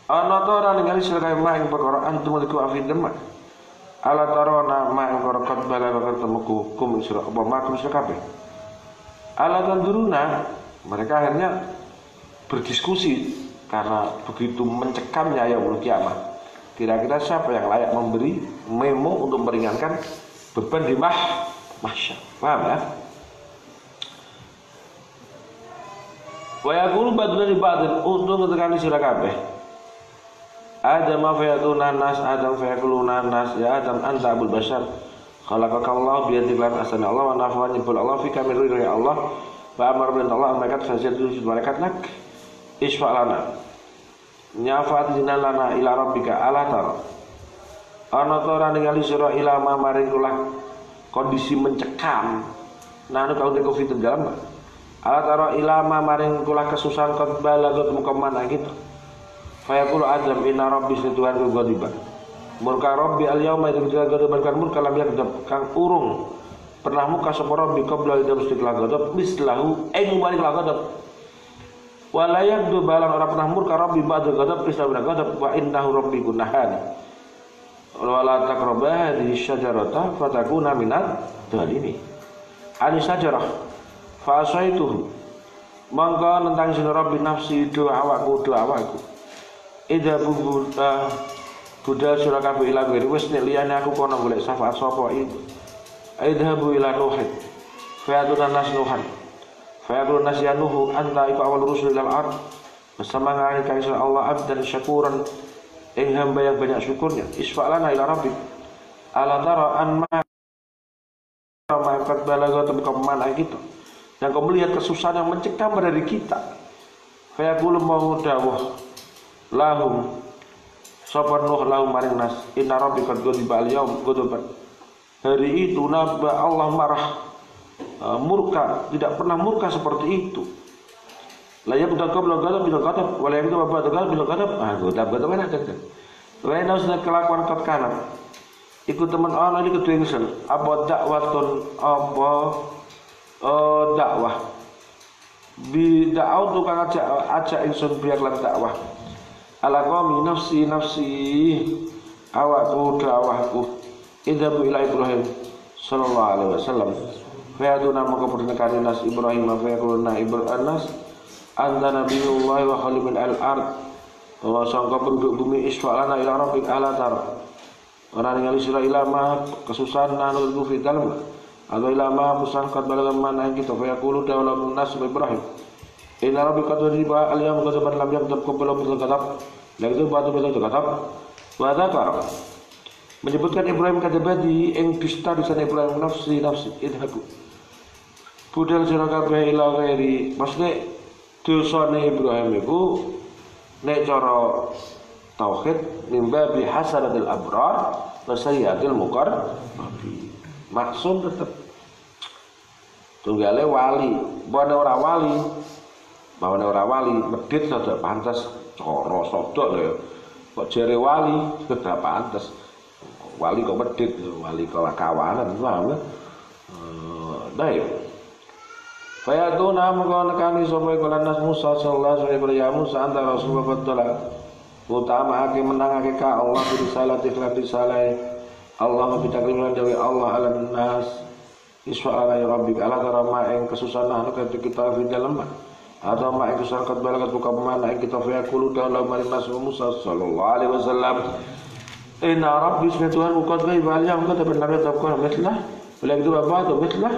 ana ta ora ningali sira ma ing perkara antum liku afid demak ala tarona ma perkara qad balaga temuku kum sira apa ma kum sira kabeh. Ala tanduruna mereka akhirnya berdiskusi karena begitu mencekamnya yaumul kiamat. Kira-kira siapa yang layak memberi memo untuk meringankan beban di mah masya paham ya? Wa yaqulu badun li untuk ngetekani sira kabeh. Adam fa yatuna nas Adam fa yaquluna nas. Ya Adam anta abul bashar. Khalaqaka Allah bi yadihi lan asana Allah wa nafa nyebul Allah fi kamil ya Allah. Fa amar bin Allah malaikat fasiyatu malaikat nak. Isfa lana. Nyafat jinan lana ila rabbika ala tar. Ana ta ningali sira ila maring kondisi mencekam. Nah anu kau covid dalam Ala taro ilama maring kula kesusahan kot balagot gitu. Fayaqulu Adam inna rabbi situan ku godiba. Murka rabbi al yauma itu kita godiban kan murka lam yakdab kang urung pernah muka sapa rabbi qabla idam stik lagodop mislahu ing balik lagodop. Wala yakdu balang ora pernah murka rabbi ba'da godop isla godop wa innahu rabbi kunahani. Wala taqrabu hadhihi syajarata fatakuna minat ini. Ani syajarah Fasaituhu Mongko tentang sira rabbi nafsi do awakku do awakku Ida bubu uh, budal sira kabeh ila ghairi wis nek liyane aku kono golek syafaat sapa Idhabu ila nuhid Fayatuna nas nuhan. Fayatuna nas ya nuhu anta iku awal rusul dalam ard. Bersama ngani kaisar Allah abdan syakuran. Ing hamba yang banyak syukurnya. Isfa'lana ila rabbi. Ala tara an ma Ma'akat balaga tempat ke mana gitu dan kau melihat kesusahan yang mencekam dari kita. Fayaqulu mau dawuh lahum. Sapa nuh lahum maring nas. Inna rabbika ghadiba al yaum hari itu naba Allah marah. Uh, murka. Tidak pernah murka seperti itu. La yabda qabla ghadab bil ghadab wa la yabda ba'da ghadab bil ghadab. Ah ghadab ghadab enak kan? Wa inna usna kelakuan kat kanan ikut teman ana iki kedue ingsun apa dakwatun apa dakwah? Bi da'au tukang ajak ajak ingsun biar lan dakwah ala qawmi nafsi nafsi. Awakku dakwahku idhabu ila Ibrahim sallallahu alaihi wasallam. Fayaduna maka bernekani nas Ibrahim fayaquluna Ibrahim nas anta nabiyullah wa khalimin al-ard. Wa sangka penduduk bumi isfa'lana ila rabbik ala tar orang ningali sira ilama kesusahan nanu fi dalem atau ilama musangkat yang kita. Fayaqulu dalam nas Ibrahim La itu batu menyebutkan Ibrahim kadabadi ing dusta sana Ibrahim nafsi nafsi idhabu. Budal sira kabeh ila ghairi. Maksudnya dosane Ibrahim iku nek cara tauhid mimba bi hasanatil abrar wa sayyatil muqarrab. Maksud tetap tunggale wali. Bane ora wali bane ora wali medit saja pantas cara sodok lho. Ya kok jere wali sudah pantas wali kok medit wali kok kawanan paham ya? Nah ya Fayatuna mengkau nekani sopai kula nas Musa sallallahu alaihi wasallam ya Musa anta Rasulullah fadala utama ake menang ake ka Allah di risalati lan risalai. Allah bitakliman jawi Allah alam nas. Iswa ala ya Rabbi ala tara ma ing kesusahan ketika kita fi dalam atau ma ing kesusahan kat balagat buka pemana ing kita fi akulu dalam maring nas Musa sallallahu alaihi wasallam. Inna Rabbi ismi Tuhan mukat gai balik yang kata benar kata kau mitlah. Bila itu apa? Itu mitlah.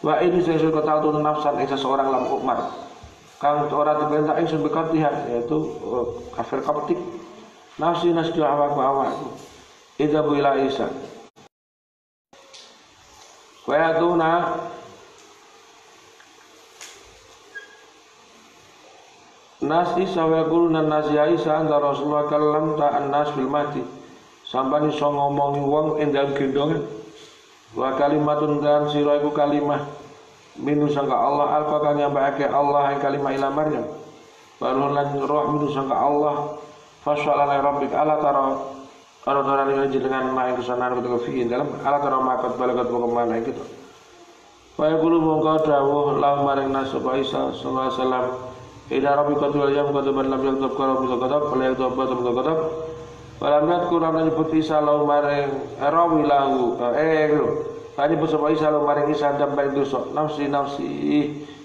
Wa ini saya sudah kata tu nafsan ing seseorang lam ukmar Kang orang diperintah ing sebekatihan yaitu uh, kafir kaptik Nafsi nasdu awak awak. Idhabu ila Isa. Fayatuna Nas Isa wa yaquluna nas ya Isa anta Rasulullah kallam ta annas fil mati. Sampai iso ngomongi wong ing dalem gendongan. Wa kalimatun dan sira iku kalimah minu sangka Allah alqa kang nyambaake Allah ing kalimah ila Maryam. Baru lan roh minu sangka Allah fasyalana rabbik ala tara Ana tara ning jenengan ma ing kesanan ketika fi dalam ala tara makat balagat bagaimana gitu. Wa yaqulu mongko dawuh la maring nas Isa sallallahu alaihi wasallam Qad man lam yaktab qala bisa qadab fala yaktab qad bisa qadab Walam yadkur lam nyebut Isa lau eh Tadi pun sapa Isa lau maring Isa dampai dosa. Nafsi nafsi.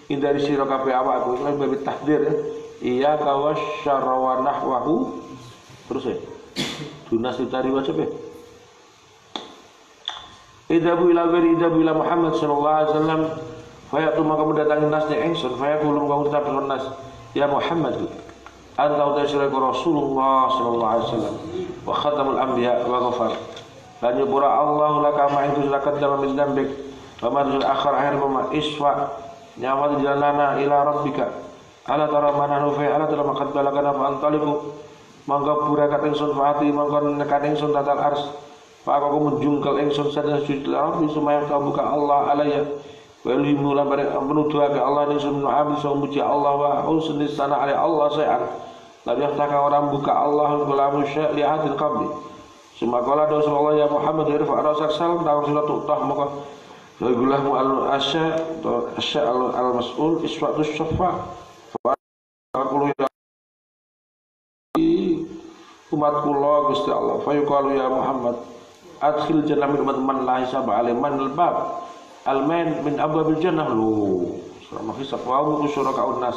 Hindari sira kabeh awakku. Lebih takdir ya. Iya kawas syarra wa nahwahu. Terus ya. Dunas ditari wajib ya Idhabu ila ghairi ila Muhammad sallallahu alaihi wasallam Fayatu maka mendatangi nasnya engsun Fayaqulu maka ucap nas Ya Muhammad Anta utasyirik Rasulullah sallallahu alaihi wasallam Wa khatamul anbiya wa ghafar. Dan yubura Allah laka ma itu lakat dalam min dambik Wa marjul akhar akhir mama iswa Nyamat jalanana ila rabbika. Ala tara mana nufai ala tara makat balakana fa antaliku. Mangga burakat ingsun faati Mangga nekan ingsun tatal ars. Fa aku menjungkal ingsun sadar sujud Rabbi sumaya kau buka Allah alaiya Walimu lambar menuduhake Allah ning sun amin so muji Allah wa husni sana ali Allah sayan. Lam yaftaka orang buka Allah gulamu syai' li hadil qabli. Suma qala dosa Allah ya Muhammad irfa rasak salam tawar sila tuqtah maka Gulahu al asya asya al, al mas'ul iswatu syafa fa aqulu ya umat kula Gusti Allah fa yuqalu ya Muhammad adkhil jannah min man la hisab man al bab Al-main min abwabil jannah lu. Selama hisab wa mu syuraka unnas.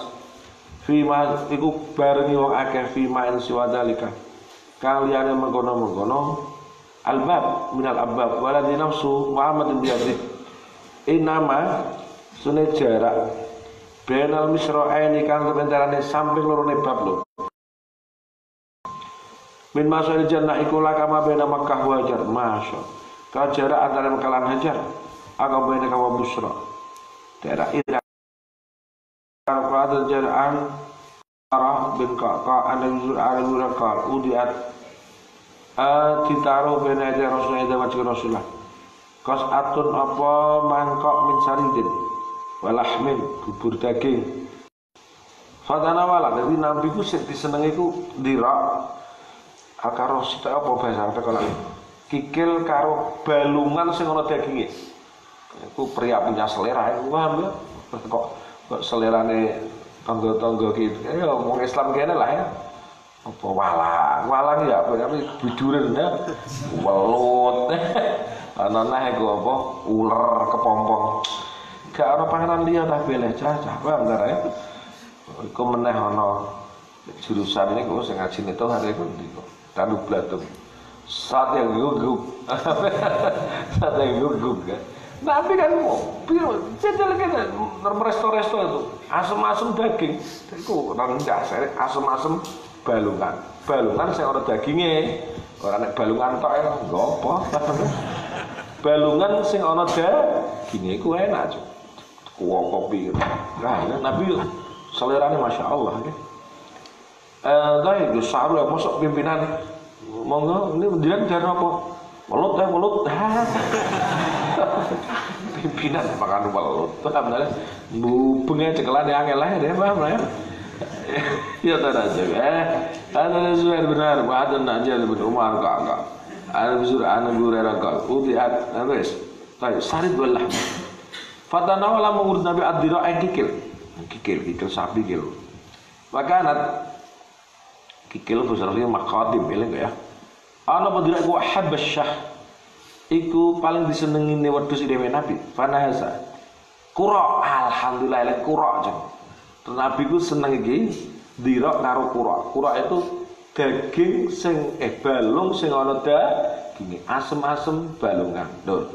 Fi ma iku barengi wong akeh fi ma in siwa dalika. Kang liyane mengkono-mengkono albab minal abbab waladi nafsu Muhammadin biyadih. Inama sune jarak Benal misra'aini kang kebentarane samping loro bab lho. Min masal jannah iku lakama bena Makkah wa Hajar. Masya. Kalau jarak antara Makkah dan Hajar agak banyak kawa busra daerah Irak. Fadil jar'an Arah bin Kaka Anda yuzur ala yurakal Udiat. Ditaruh bina aja Rasulullah Ida wajib Rasulullah. Kos atun apa mangkok min saridin Walahmin bubur daging. Fatana wala Jadi Nabi ku disenengi ku Dirak Akaro sita apa bahasa Kikil karo balungan sing ana itu pria punya selera ya paham ya? Kok kok selerane tonggo-tonggo gitu? Ya ngomong Islam kene lah ya. Apa walang? Walang ya apa? Tapi biduren ya welut. Ana nah iku apa? Ular kepompong. Gak ana panganan liya tak beleh. Cah cah paham ta ya iku meneh ana jurusan niku sing ngaji itu hari iku niku tanu blatung. Saat yang gugup. Saat yang gugup kan Nabi kan mobil, jajal kan resto-resto itu asem-asem daging. Itu rendah, asem-asem balungan. Balungan saya orang dagingnya, orang nek balungan tok ya gopo. balungan sing ana dagingnya iku enak. Kuwo kopi. Nah, Nabi selerane Masya Allah ya. Eh, tapi saru ya masuk pimpinan monggo ini mendiran dari apa? Welut ya, welut. pimpinan makan welut paham lah bubengnya cekelan yang angel lah ya paham lah ya ya tak aja. Eh ada Zuhair benar. Ada Najjar bin Umar kakak ada Busur ada Hurairah kak udiat wes. Tapi sarid wallah Fatana wala mengurus Nabi yang kikil. Kikil kikil sapi kikil. Makanat kikil busarnya makadim ya Ana badira ku habasyah. Iku paling disenengi ne wedhus dhewe Nabi fanahasa kura alhamdulillah lek kura aja Nabi ku seneng iki dirok karo kura kura itu daging sing eh balung sing ana daging asem-asem balungan lho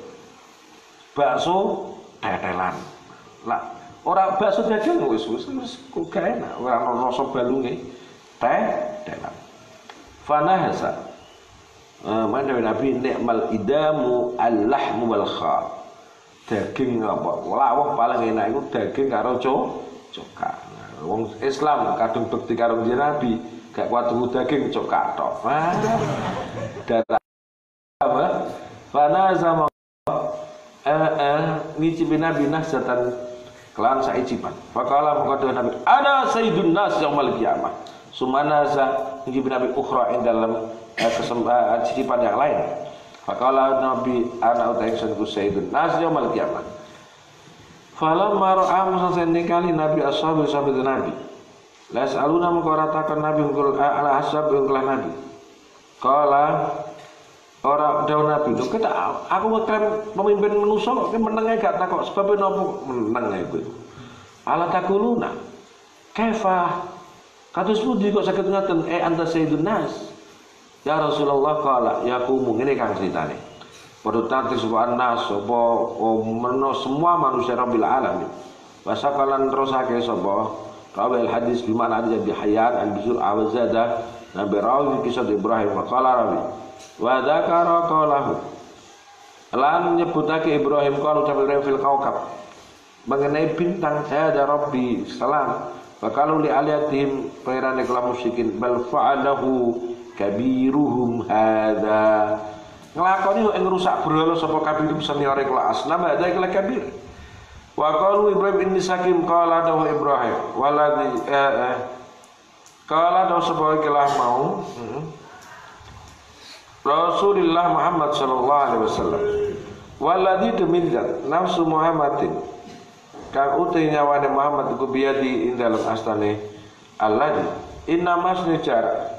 bakso tetelan lah ora bakso daging wis wis wis kok enak. Ora ana rasa balunge teh tetelan fanahasa Uh, mana Nabi nikmal idamu al-lahmu. Daging apa? Lawah paling enak itu daging karo co coka. Nah, wong Islam kadung bekti karo Nabi gak kuat tuku daging cok katok ah darah apa fana sama eh eh ngicipi Nabi nahsatan kelan saicipan fakala mengkata Nabi ana sayyidun nas yaumal qiyamah sumana sa ngicipi Nabi ukhra dalam kesempatan eh, cicipan yang lain fakala Nabi ana utai sun sayyidun nas yaumal qiyamah Falamma ra'a Musa kali Nabi ashabu sahabat Nabi. Las aluna mengkoratakan Nabi ungkul ala ashab ungkul Nabi. Kala orang daun Nabi itu kita aku ngeklaim pemimpin manusia kok menengnya gak takut sebabnya nopo meneng itu. Ala takuluna. Kaifa kados pundi kok saged ngaten eh anta sayyidun nas. Ya Rasulullah kala yakumu ini kang ceritane. Pada tanti sebuah nas sapa meno semua manusia rabbil alamin. Wasakalan terusake sapa? Rawi hadis bimana ada di hayat an bisul awazada nabi rawi kisah Ibrahim qala rawi wa dzakara qalahu lan nyebutake Ibrahim kalau ucap Ibrahim fil kaukab mengenai bintang saya ada Rabbi salam. Wa kalau li aliyatim pairane kala musyrikin. Bal fa'alahu kabiruhum hadza. Nglakoni ing rusak berhala sapa kabir seniore kelas. Nama ada kala kabir. Wa qalu ibrahim inni sakim qala dawu ibrahim. Waladi eh, eh. qala dawu sapa kelah mau. Hmm. Rasulullah Muhammad sallallahu alaihi wasallam. Waladi deminjat nafsu Muhammadin. Kang utai nyawane Muhammad iku biadi astane Allah inna masni jarak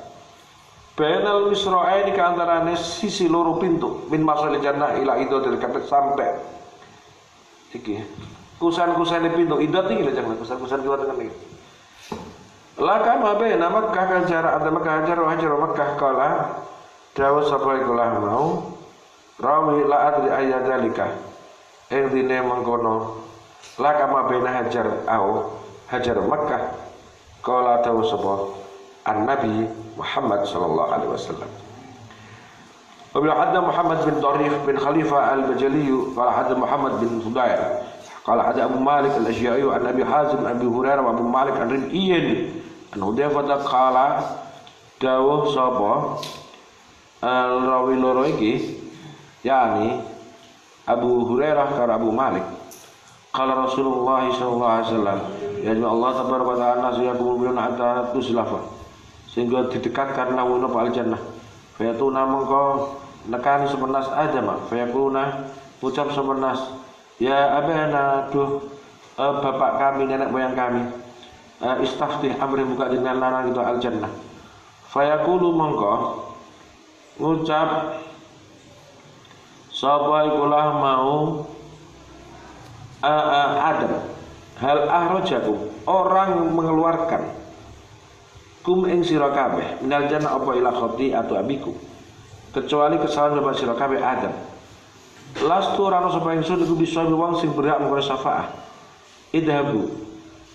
Bainal misra'aini ke antaranya sisi loro pintu. Min masalil jannah ila idot dari kapit sampai. Iki. Kusan kusan di pintu. Idot ini lah jangan kusan-kusan di luar ini La kama na Makkah kan jarak antara Makkah Hajar wa Hajar Makkah kala Dawa sapa ikulah mau rawi la di ayat dalika ing mengkono Laka kama na Hajar au Hajar Makkah kala dawa sapa an Nabi محمد صلى الله عليه وسلم وبالحد محمد بن طريف بن خليفة البجلي قال حد محمد بن فضيل قال حد أبو مالك الأشيائي عن أبي حازم أبي هريرة وأبو مالك عن ربئي أن هديفة قال داوه صابا الراوي لرويكي يعني أبو هريرة قال أبو مالك قال رسول الله صلى الله عليه وسلم يجمع الله تبارك وتعالى الناس يقومون حتى تسلفه sehingga didekatkan namun apa al jannah fayatuna mengko nekani sepenas adama fayaquluna ucap sepenas ya abana duh uh, bapak kami nenek moyang kami uh, istaftih amri buka dengan larang itu al jannah fayaqulu mengko ngucap sapa ikulah mau uh, uh, Adam? Hal ahrojakum orang mengeluarkan kum ing sira kabeh minal jannah apa ila khoti atau abiku kecuali kesalahan sapa sira kabeh Adam. Lastu rano sapa ingsun iku bisa wong sing berhak mengkono syafaah idhabu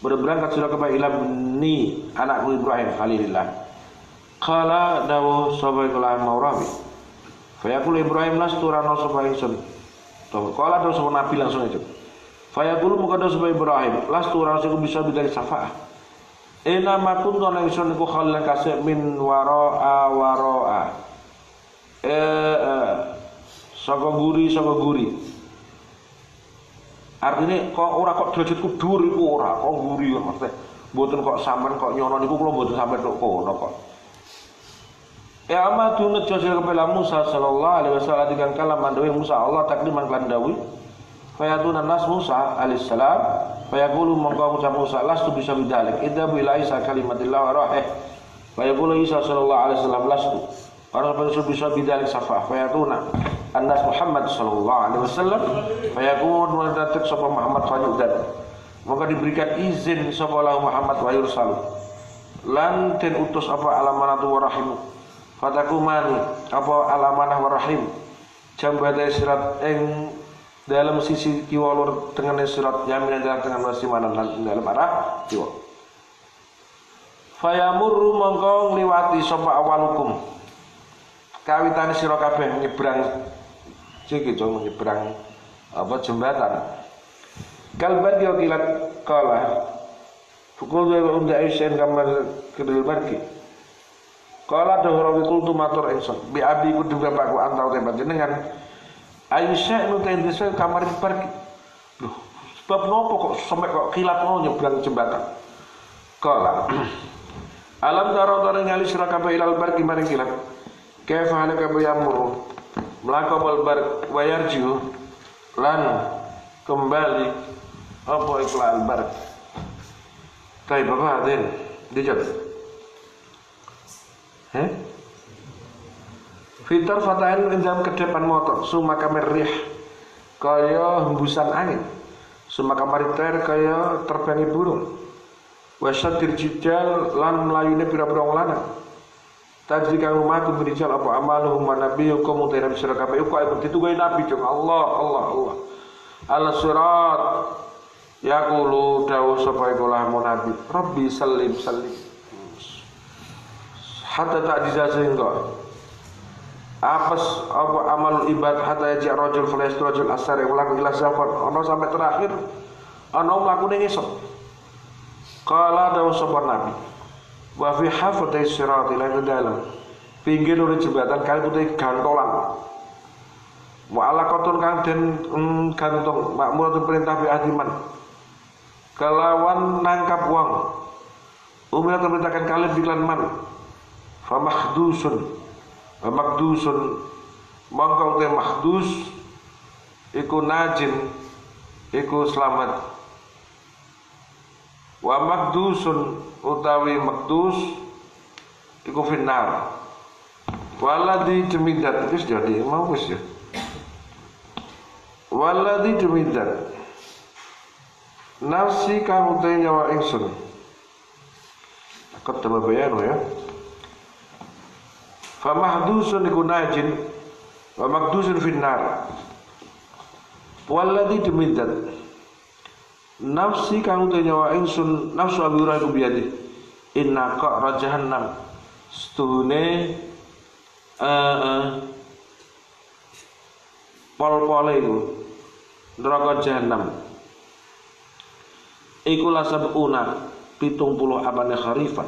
berberangkat sira kabeh ila ni anakku Ibrahim khalilillah. Kala dawu sapa iku maurawi. Fayaqul Ibrahim lastu rano sapa ingsun? Tuh, kala dawu sapa nabi langsung itu fayaqul muka dawu sapa Ibrahim. Lastu rano sapa bisa bidari syafaah Ina makun to nang sun iku khalil kasih min waroa waroa. Eh, eh saka guri saka guri. Artinya kok ora kok derajatku dhuwur iku ora, kok guri maksudnya. Mboten kok sampean kok nyono niku kula mboten sampean kok kono kok. Ya amatu nejo kepada Musa sallallahu alaihi wasallam dengan kalam Musa Allah takliman kelan. Fayatuna nas Musa alaihissalam Fayaqulu mongko ucap Musa lastu bisa bidalik. Idza bi ila Isa kalimatillah wa rahih. Fayaqulu Isa sallallahu alaihi wasallam lastu. Orang bisa bisa bidalik safa. Fayatuna annas Muhammad sallallahu alaihi wasallam. Fayaqul wa datak sapa Muhammad fayudan. Maka diberikan izin sapa Muhammad wa yursalu. Lan ten utus apa alamanatu wa rahim. Fatakumani apa alamanah wa rahim. Jambatan sirat ing dalam sisi kiwa lur dengan surat yamin dalam dengan masih mana dalam arah kiwa fayamurru mongko ngliwati sapa awalukum kawitane sira kabeh nyebrang iki cuma nyebrang apa jembatan kalban yo kilat kala Fukul dua unda Aisyah kamar kedil barki. Kala dahur rawi kultu matur ingsun. Bi abi kudu bapakku antau tempat jenengan. Aisyah itu tendese kamar barki. Loh, sebab nopo kok sampai kok kilat mau nyebrang jembatan. Kala Alam taro taro ngali sira kabeh ilal barki maring kilat. Kaifa halaka bayamur. Mlakabal bar wayarju lan kembali apa iklan bar Baik Bapak hadir Dijawab Heh Fitar fatahin dalam ke depan motor Suma kamar rih Kaya hembusan angin. Suma kamar ter kaya terbangnya burung. Wasatir jidal lan melayunya pira-pira lanang. Tadi kang rumahku berijal apa amaluhum wa nabiyukum utai nabi sira kabeh. Kok ikut ditunggu nabi cung Allah Allah Allah. Ala surat. Yaqulu dawuh sapa iku lahmu nabi, Rabbi salim salim. Hatta tak dijazah engkau. Apes apa amal ibad hatta ya rajul falas rajul asar yang mlaku ila zaman ana sampai terakhir ana mlakune ngesuk. Kala dawuh sapa nabi. Wa fi hafati sirat ila dalam. Pinggir ora jembatan kali putih gantolan. Wa kotun kang den mm, gantung makmur perintah bi adiman kalawan nangkap uang umir memerintahkan kalian bilan man famahdusun famahdusun mongkong te mahdus iku najin iku selamat. Wa makdusun utawi makdus iku finnar. Waladi demidat wis jadi mau ya. Waladi demidat nafsi kang utai nyawa ingsun. Tambah bayanu ya Famahdusun iku najin Wa makdusun finnar Walladhi demidat Nafsi kang utai nyawa ingsun Nafsu Abi Hurairah biadi Inna rajahan jahannam. Setuhune uh, uh, Pol-pole iku Neraka iku lasabuna pitung puluh abane kharifan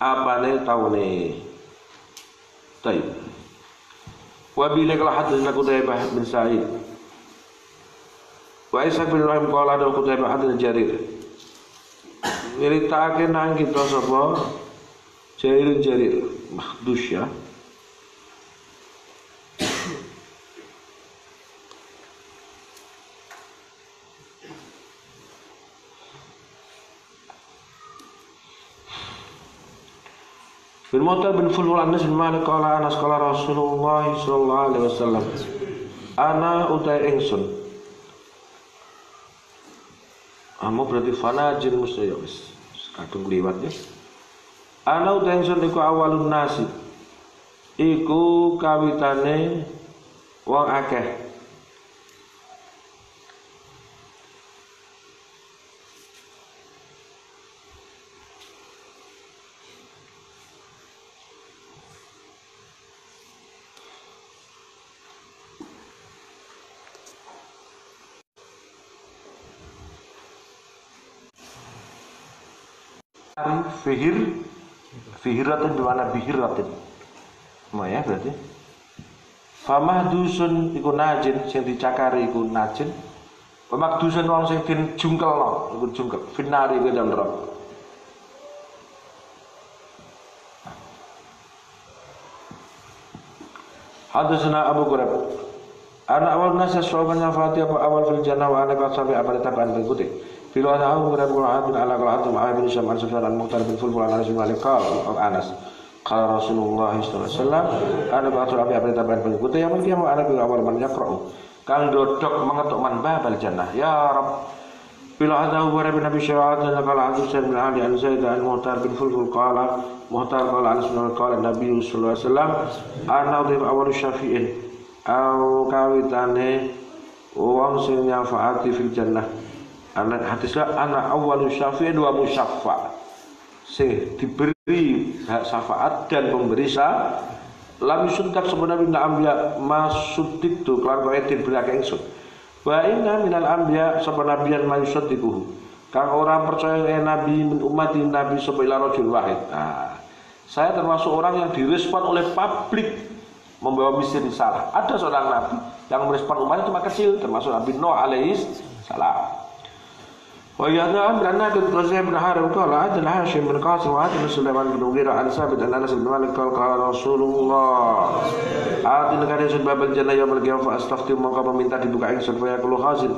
abane taune taib. Wa bila kala hadis Qutaibah bin Sa'id. Wa Isa bin Rahim qala ada Qutaibah hadis Jarir. Nyeritake nang kita sapa? Jarir Jarir. Mahdus ya Bin Mu'tar bin Fulul Anas bin Malik kala Anas kala Rasulullah sallallahu alaihi wasallam. Ana utai ingsun. Amo berarti fana jin musya wis. Kadung liwat ya. Ana utai ingsun iku awalun nasi. Iku kawitane wong akeh. Fihir fihiratin bimana bihiratin. Mau ya berarti. Famahdusun iku najin sing dicakari iku najin. Pemakdusun wong sing jungkel no iku jungkel. Finari iku dalam neraka Hadasana Abu Qurab Anak awal nasa soalnya fatih apa awal fil jannah wa anak sampai apa taban berikutnya في رواية عنه غير أبو عبد على قراءة معاذ بن هشام عن سفيان عن مختار بن فلفل عن أنس بن مالك قال أنس قال رسول الله صلى الله عليه وسلم أنا بعث Abi Abdi Taban pengikuti yang mungkin ana bi awal man yaqra'u kang dodok mengetuk man babal jannah ya rab bila ada hubara bin Nabi Syawat dan kala Abu Sa'id bin Ali an Zaid an Muhtar bin Fulful qala Muhtar qala Anas bin qala Nabi sallallahu alaihi wasallam ana udhib awal syafi'in au kawitane wong sing nyafaati fil jannah anak hadisnya anak awal syafi'in dua musyafa sing diberi hak syafaat dan pemberi sah lam sebenarnya minta ambia masudik tu kelar kau etin berlaku ingsun. Wa inna minal sebenarnya ma yusudikuhu kang orang percaya ing nabi min umat nabi sapa ila rajul wahid. Nah saya termasuk orang yang direspon oleh publik membawa misi risalah ada seorang nabi yang merespon umatnya cuma kecil termasuk Nabi Nuh alaihi salam وإذا عبد عن بن غزية بن حارب قال عدل هاشم بن قاسم وعدل بن سليمان بن مغيرة عن ثابت عن أنس بن مالك قال قال رسول الله أعطني غريزة باب الجنة يوم القيامة فأستفتي مقام من تحت بقع إنسان فيقول خازن.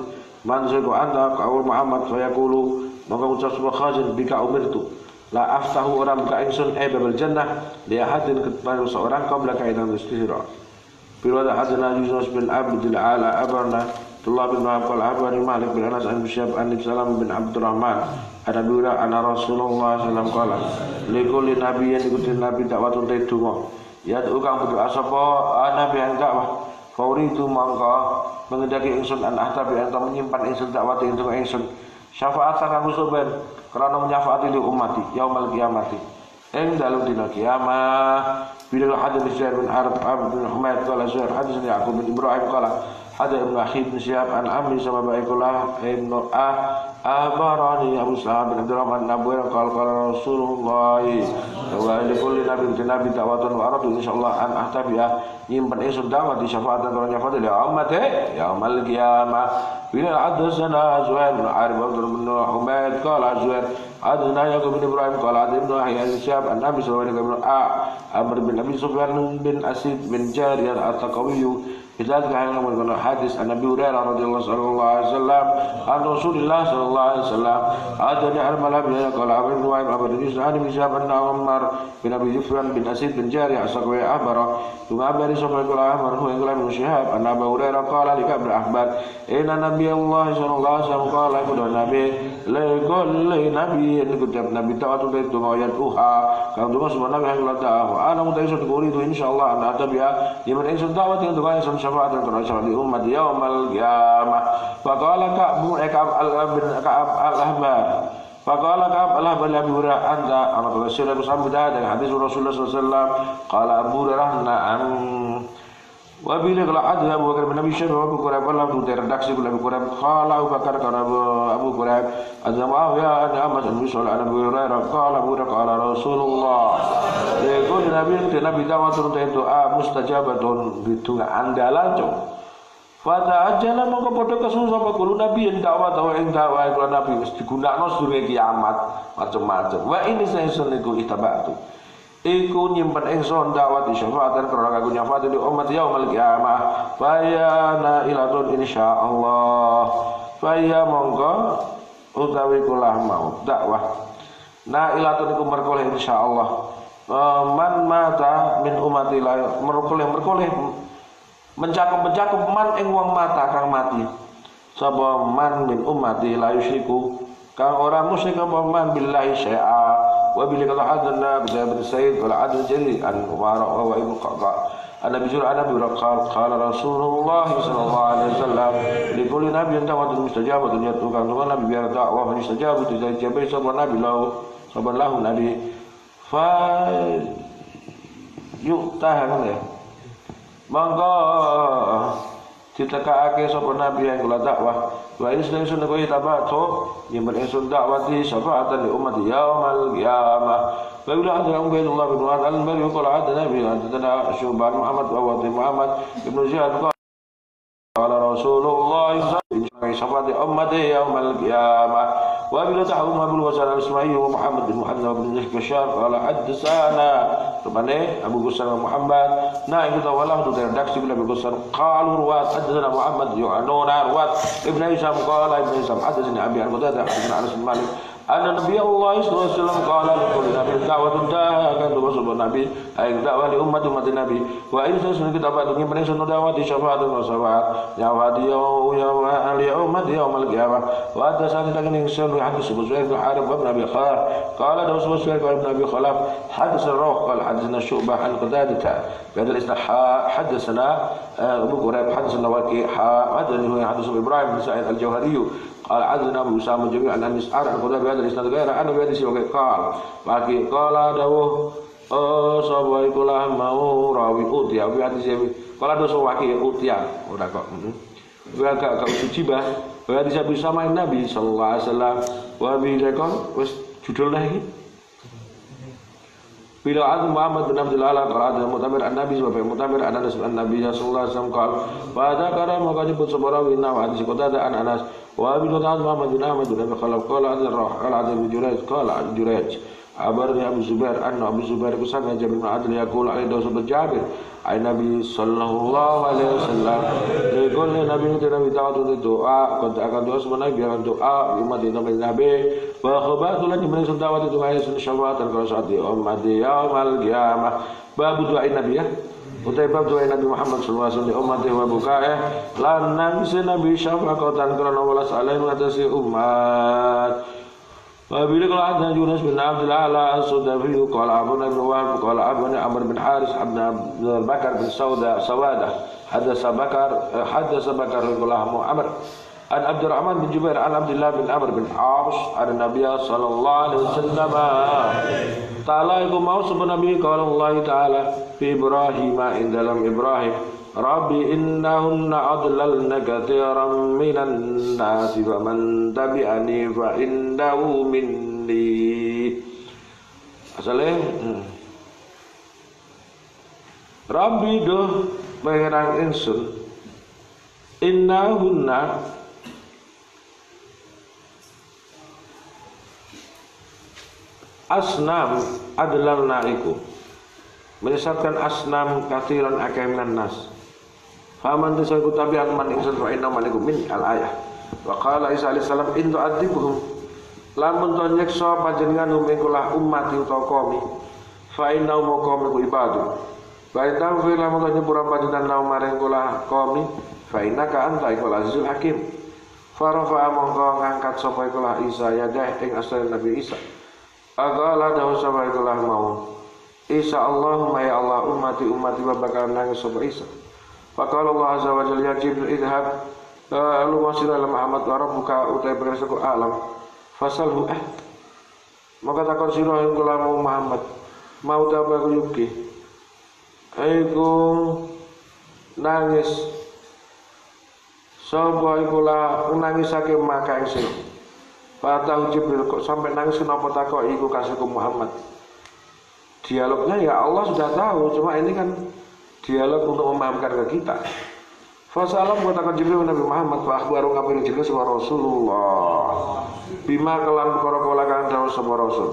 من زيد عند أو محمد فيقول مقام تصبح خازن بك أمرت. لا أفتح orang بقع إنسان اي باب الجنه لأحد كتبان kepada قبل كائنا belakang في الوضع حدنا hadana بن عبد العالى ابرنا Abdullah bin Wahab al Abani Malik bin Anas an Bisyab an Salam bin Abdurrahman. Ada bira ana Rasulullah sallam kala likuli nabi yang ikuti nabi dakwatun te donga ya tukang berdoa sapa nabi yang dakwah fauri itu mangka mengendaki ingsun an ahtabi anta menyimpan ingsun dakwat ing donga ingsun. Syafaat kang soben karena menyafaati li ummati yaumal kiamati ing dalam dina kiamah bila hadis bin Arab bin Humaid qala Zuhair hadis Yaqub bin Ibrahim qala ada Ibnu Akhi bin Syihab an Amri sama baikulah Ibnu Ah Abarani Abu Sa'ad bin Abdurrahman Nabu yang kal kal Rasulullah wa li kulli nabi bin nabi da'watan wa aradu insyaallah an ahtabiya nyimpen isu da'wat di syafaat dan nyafaat li ummati yaumal qiyamah bila hadasana Zuhair bin Arif bin Humaid qala Zuhair Ibrahim qala Ibnu Akhi bin Syihab an Nabi sallallahu alaihi wasallam A Amr bin Abi Sufyan bin Asid bin Jariyah at-Taqawiyyu لذلك حين من الحديث عن ابي هريره رضي الله صلى الله عليه وسلم عن رسول الله صلى الله عليه وسلم اتاني الملا بن قال ابن نوائم ابو الرجيس عن ابن شهاب ان عمر بن ابي جفران بن اسيد بن جاري اسقوا اخبر ثم ابي صلى الله عليه وسلم هو يقول ابن شهاب ان ابا هريره قال لك ابن احبار ان نبي الله صلى الله عليه وسلم قال يقول النبي لكل نبي likulli nabiyyin kutiab nabi ta'atu laitu ma'ayat uha kang dungo semua nabi hakula ta'ahu ana muta isun kuri Insya Allah anda tabi'a liman isun da'wat yang tukang isun syafa'at yang tukang syafa'at di umat yaumal qiyamah faqala ka'bu ekab al-abin ka'ab al-ahbar Faqala Ka'ab Allah bin Abi Hurairah anak Rasulullah sallallahu alaihi hadis Rasulullah sallallahu alaihi wasallam Abu wa bila kalau ada Abu Bakar bin Abi Syaibah Abu Quraib Allah tu redaksi bila Abu Quraib. Qala Abu Bakar kana Abu Quraib ada Muawiyah ada Ahmad bin Sulaiman Abu Hurairah qala Abu qala Rasulullah. Lekun Nabi Nabi dawat turun doa mustajabatun. Itu andalan cok. Fata aja lah mongko padha kesusu sapa guru nabi yang dakwah dakwah yang dakwah nabi. Wis digunakno sedurunge kiamat. Macam-macam. Wa ini saya seniku itabatu. Iku nyimpen ingsun dakwah di syafaat dan karena aku nyafaat di umat yaumul qiyamah. Faya na ilatun insyaallah. Faya mongko utawi kula mau dakwah. Na ilatun iku merkoleh insyaallah. Man mata min umati la merkoleh merkoleh mencakup-mencakup man ing wong mata kang mati sapa man min ummati la yusyriku kang ora musyrik apa man billahi syai'a wa bil qadhadna bi bin sayyid wal adl jari an wa wa ibn qada An Nabi Zul Anabi Rakal Kala Rasulullah Sallallahu Alaihi Wasallam Di kulli Nabi yang tawa Tuh mustajabat Dunia tukang tukang Nabi biar dakwah Mustajabat Tidak jabai Sabar Nabi lau Sabar lahu Nabi Ditekakake sapa nabi yang kula dakwah. Wa isna sun ko itabato yemen sun dakwati syafaatan li ummati yaumal qiyamah. Wa ila hadra ubaydullah bin wahab al-bari qala hadana nabi hadana syuban muhammad wa wa muhammad ibnu ziyad qala rasulullah شفاعة أمته يوم القيامة. وابن تحوم أبو الغسان إسماعيل ومحمد بن محمد بن بشار قال حدثنا ربنا أبو غسان محمد. نائم تولاه تردكس بن أبي غسان قالوا رواة حدثنا محمد يعنون رواة ابن هشام قال ابن هشام حدثني أبي عن قتادة حدثنا أنس بن مالك anda Nabi Allah sallallahu alaihi wasallam nabi li kulli nabiyyin da'watun da'akan tu sebab nabi aing dakwah li umat umat nabi. Wa kita padu dengan menen sunna dakwah di syafaat dan syafaat. Ya, ya, ya, ya wa di ya wa ali umat yaumil qiyamah wa yang takin insan hadis Abu Zuhair bin Harib Nabi Khalaf. Qala dah Abu Nabi Khalaf hadis rokhul hadis nasubah al Syu'bah an Qadadata bihadha al-isnah hadisna hadis eh, Quraib hadisna Waqi' hadis Ibrahim bin Sa'id al-Jawhari قال حدثنا أبو أسامة جميعا عن مسعر عن قتادة بهذا الإسناد غير أنه بهذا الشيء قال Maki kala dawuh Oh sapa iku lah mau rawi utia wi hadis ya kala dosa waki utia ora kok wa ka ka ujibah wa disabi sama Nabi sallallahu alaihi wasallam wa bi rekon wis judul dah iki Bila ada Muhammad bin Abdul Ala qala mutamir an-nabi sebab mutamir an Anas an Nabi sallallahu alaihi wasallam qala pada kara maka nyebut sebarang inna wa hadis kota ada an Anas. Wa bin Muhammad bin Ahmad bin Abi Khalaf qala ada roh qala bin Jurayj qala Jurayj Abarnya Abu Zubair anna Abu Zubair kusana Jabir bin Adil yaqul ali dosa berjabir ay Nabi sallallahu alaihi wasallam. Yaqul Nabi itu Nabi tahu doa kau akan doa sebenarnya biar doa umat Nabi Nabi. Wa khabar lagi men sundawa itu ayat sun syawat kalau saat di umat yaumal qiyamah bab doa Nabi ya. Utai bab doa Nabi Muhammad alaihi wasallam umat wa bukae lan nang Nabi syafaqatan karena walas alaihi mengatasi umat وابي قال عن يونس بن عبد الاعلى الصدفي قال ابونا بن وهب قال ابونا عمرو بن حارث بن بكر بن سودة سوادة حدث بكر حدث بكر قال عمر عن عبد الرحمن بن جبير عن عبد الله بن عمرو بن عاص عن النبي صلى الله عليه وسلم تعالى يقول موصف النبي قال الله تعالى في ابراهيم ان dalam ابراهيم ربي إنهن أضللن كثيرا من الناس فمن تبعني فإنه مني Asalnya hmm. Rabbi doh pengerang insun Innahunna Asnam adalah naiku Menyesatkan asnam kathiran akaiman nas Faman tasaku tabi'at man insan fa inna man min al ayah. Wa qala Isa alaihi salam in tu'adzibhum lamun to nyekso panjenengan ing kula umat utawa kaum fa inna qaum ku ibadu. Wa fi lamun to nyepura panjenengan maring kula kaum fa inna ka anta iku azizul hakim. Farafa mongko ngangkat sapa iku Isa ya dah ing asal Nabi Isa. Agala dawu sapa mau. Isa Allahumma ya Allah ummati ummati wa bakal nangis sapa Isa. Faqala Allah azza wa jalla ya Jibril idhab lu masir ala Muhammad wa rabbuka utai bersaku alam. Fasalhu eh maka takon sira ing kula Muhammad mau ta yuki Aiku nangis. Sapa iku la nangisake maka ing sira? Fatah Jibril kok sampai nangis kenapa takok iku kasihku Muhammad? Dialognya ya Allah sudah tahu cuma ini kan dialog untuk memahamkan ke kita. Fasalam katakan Jibril Nabi Muhammad wa akhbaru ngabari Jibril sama Rasulullah. Bima kelan perkara kala kang dawuh sama Rasul.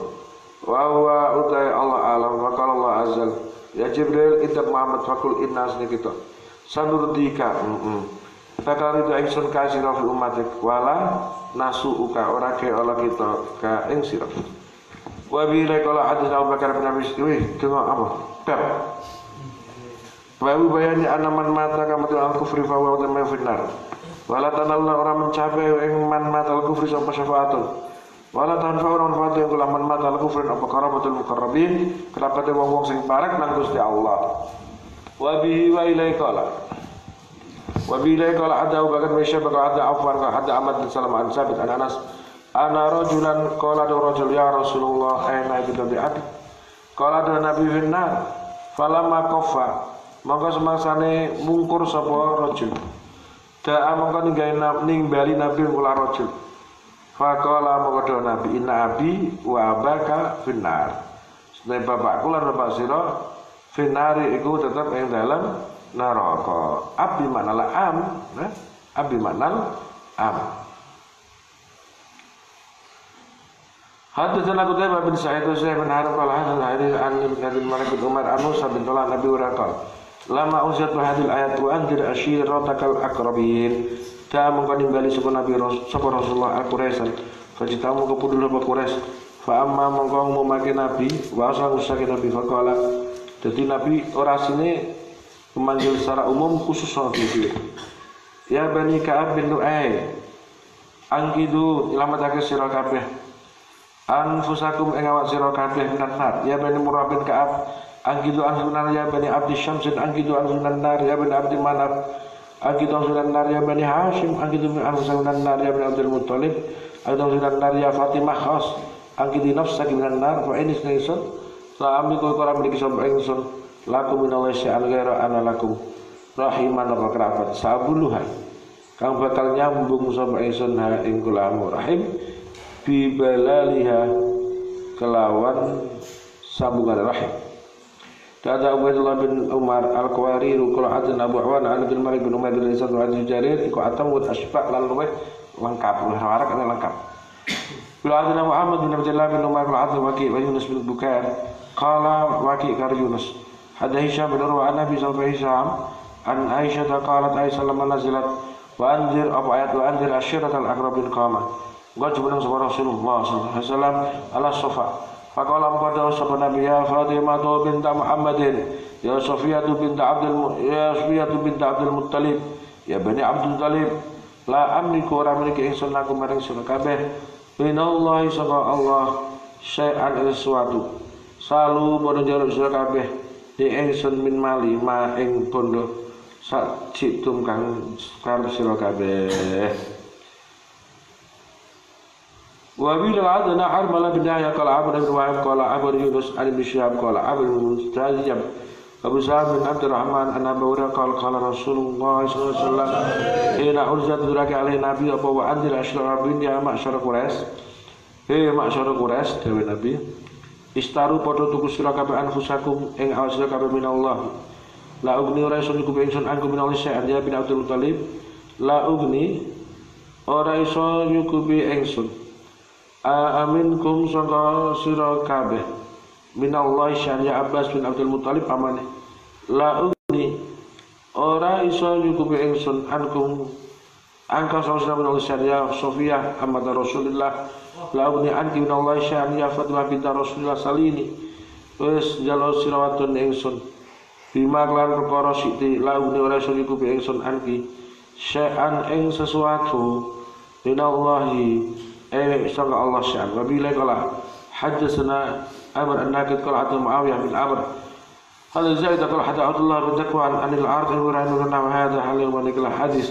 Wa huwa utai Allah alam wa qala Allah azal. Ya Jibril idab Muhammad fakul inna asni kita. Sanurdika. Heeh. Fakal itu ingsun kasih fi umatik wala nasu uka ora ke olah kita ka ing sira. Wa bi qala hadis Abu Bakar bin Abi Wih, apa? Bab Babu bayani anaman mata kamatul al kufri fa wa tamma finnar. Wala tanalna orang mencapai ing man mata al kufri sapa syafaatun. Wala tanfa orang fatu yang kulaman mata al kufri apa karabatul mukarrabin. Kenapa te wong-wong sing parek nang Gusti Allah. Wa bihi wa ilai qala. Ada bagan mesya baka ada afwan ka ada Ahmad bin Salam an Sabit an Anas. Ana rajulan do rajul ya Rasulullah aina bi tabi'at. Qala do Nabi finnar. Falamma maka semangsane mungkur sapa rajul. Da'a mongko ninggali nabi kula rajul. Faqala mongko nabi inna abi wa abaka finnar. Sedaya bapakku lan bapak sira finari iku tetep ing dalam neraka. Abi manala am nah abi manal am. Haddatsana Qutaibah bin Sa'id wa Sa'id bin Harb qala hadal hadis an Nabi Malik bin Umar bin Tullah Nabi Uraqal Lama usiat hadil ayat wa anzir ashiratakal akrabin. Ta mongko nimbali sapa Nabi sapa Rasulullah al-Quraisan. Fajitamu kepudul sapa Quraisy. Fa amma mongko ngumumake Nabi wa asal Nabi faqala. Jadi Nabi ora sini memanggil secara umum khusus soal itu. Ya Bani Ka'ab bin Lu'ay. Angkidu ilamatake sira kabeh. Anfusakum ing awak sira kabeh minan nar. Ya Bani Murrah bin Ka'ab Angkidu ansunan ya bani Abdi Syamsin Angkidu ansunan nar ya bani Abdi Manaf Angkidu ansunan nar ya bani Hashim Angkidu ansunan nar ya bani Abdul Muttalib Angkidu ansunan nar ya Fatimah khas Angkidu nafsak minan nar Fa ini senaisun La amri kau korang sopa ingsun Laku minallah sya'an gaira ana lakum Rahiman apa kerabat Sabuluhan kang bakal nyambung sapa ingsun ha ing kulamu rahim bi balaliha kelawan sambungan rahim Kata Ubaidullah bin Umar Al-Qawari Kala adin Abu Awan An bin Malik bin Umar bin Isan bin Aziz Jarir Iku atam wad asbak lan luweh lengkap. Warak ini lengkap. Kala adin Muhammad bin Abdullah bin Umar Kala adin Waki bin Yunus bin Bukair. Kala Waki kar Yunus Hadha Hisham bin Urwa An Nabi Sallallahu Hisham An Aisyah qalat Aisyah lama nazilat Wa anzir apa ayat wa anzir asyirat al-akrabin qama. Gua coba Rasulullah sallallahu alaihi wasallam ala sofa Faqala pada sapa Nabi? Ya Fatimah bint Muhammadin. Ya Safiyah bint Abdul ya Safiyah bint Abdul Muttalib. Ya Bani Abdul Muttalib la amliku ora miliki ingsun laku maring sira kabeh. Minallahi saka Allah syai'an sesuatu. Salu bodo jaluk sira kabeh. Di ingsun min mali ma ing bondo. Sak citum kang karep sira kabeh وابن العدن حرمل بن يحيى قال عمرو بن وهب قال عمرو يونس عن ابن شهاب قال عمرو بن مستجب أبو سعد بن عبد الرحمن أن أبا هريرة قال قال رسول الله صلى الله عليه وسلم حين أرزت ذلك عليه النبي أبا وأنزل أشرار بن يا معشر قريش Hei masyarakat Quraisy dewe Nabi Istaru padha tuku sira kabeh anfusakum ing awak sira kabeh minallah La ugni ora iso nyukupi ingsun angku minallah syai'an ya bin Abdul Muthalib La ugni ora iso nyukupi ingsun Aminkum sangka sira kabeh. Minallahi syan ya Abbas bin Abdul Muthalib pamane. La ugni ora iso nyukupi ingsun ankum. Angka sangka sira minallahi syan ya Sofiyah amat Rasulullah. La ugni anki minallahi syan ya Fatimah binti Rasulullah salini. Wis jalo sira wadon ingsun. Bima kelan perkara siti la ugni ora iso nyukupi ingsun anki. Syai'an ing sesuatu. Minallahi eh sangka Allah sya'an wa bila kala حدثنا أمر الناقد قال حدثنا معاوية بن عمرو هذا زائد قال حدث عبد الله بن ذكوان عن العارض ورحمه الله وهذا حال يوم نقل حديث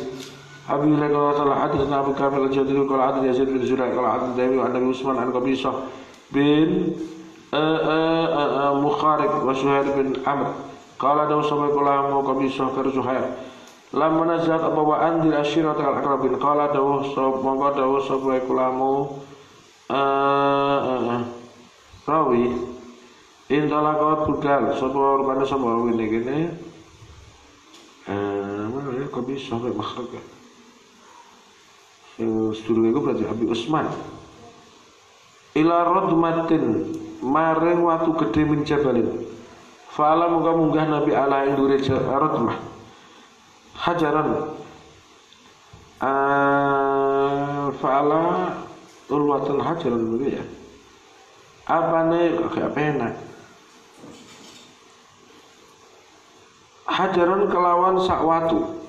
أبي هريرة قال حدثنا أبو كامل الجدري قال عبد يزيد بن زرع قال عبد الدائمي عن أبي عثمان عن قبيصة بن مخارق وسهيل بن عمرو. قال له سمع كلام وقبيصة كرزهير lamma nazalat apa wa andir asyirat al akrabin qala dawuh sapa mongko dawuh sapa kulamu. Eh rawi intala kawat budal. Sapa rupane sapa rawi ini kene eh mana ya kok bisa sampai makhraj ya? Sedulur itu berarti Abi Usman. Ila rodmatin maring watu gede min jabalin. Fa'ala muka munggah Nabi ala indure rodmah hajaran. Uh, fa'ala urwatan hajaran dulu ya. Apa nih? Kayak pena hajaran kelawan sakwatu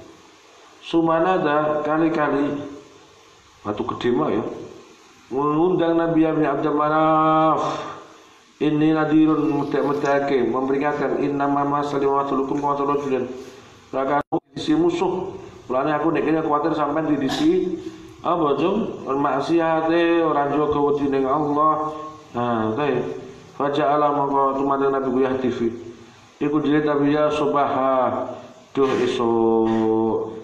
sumanada kali-kali. Batu gede mah ya. Mengundang Nabi Abdul Manaf. Ini nadirun mutek-muteke memperingatkan inna mama salim wa tulukum wa tulukum disi musuh Mulane aku nek kene kuwatir sampean di disi apa jum maksiate ora wedi ning Allah. Nah, kae. Faja'ala maka tumadang Nabi Guyah TV. Iku dile tapi ya subaha duh esuk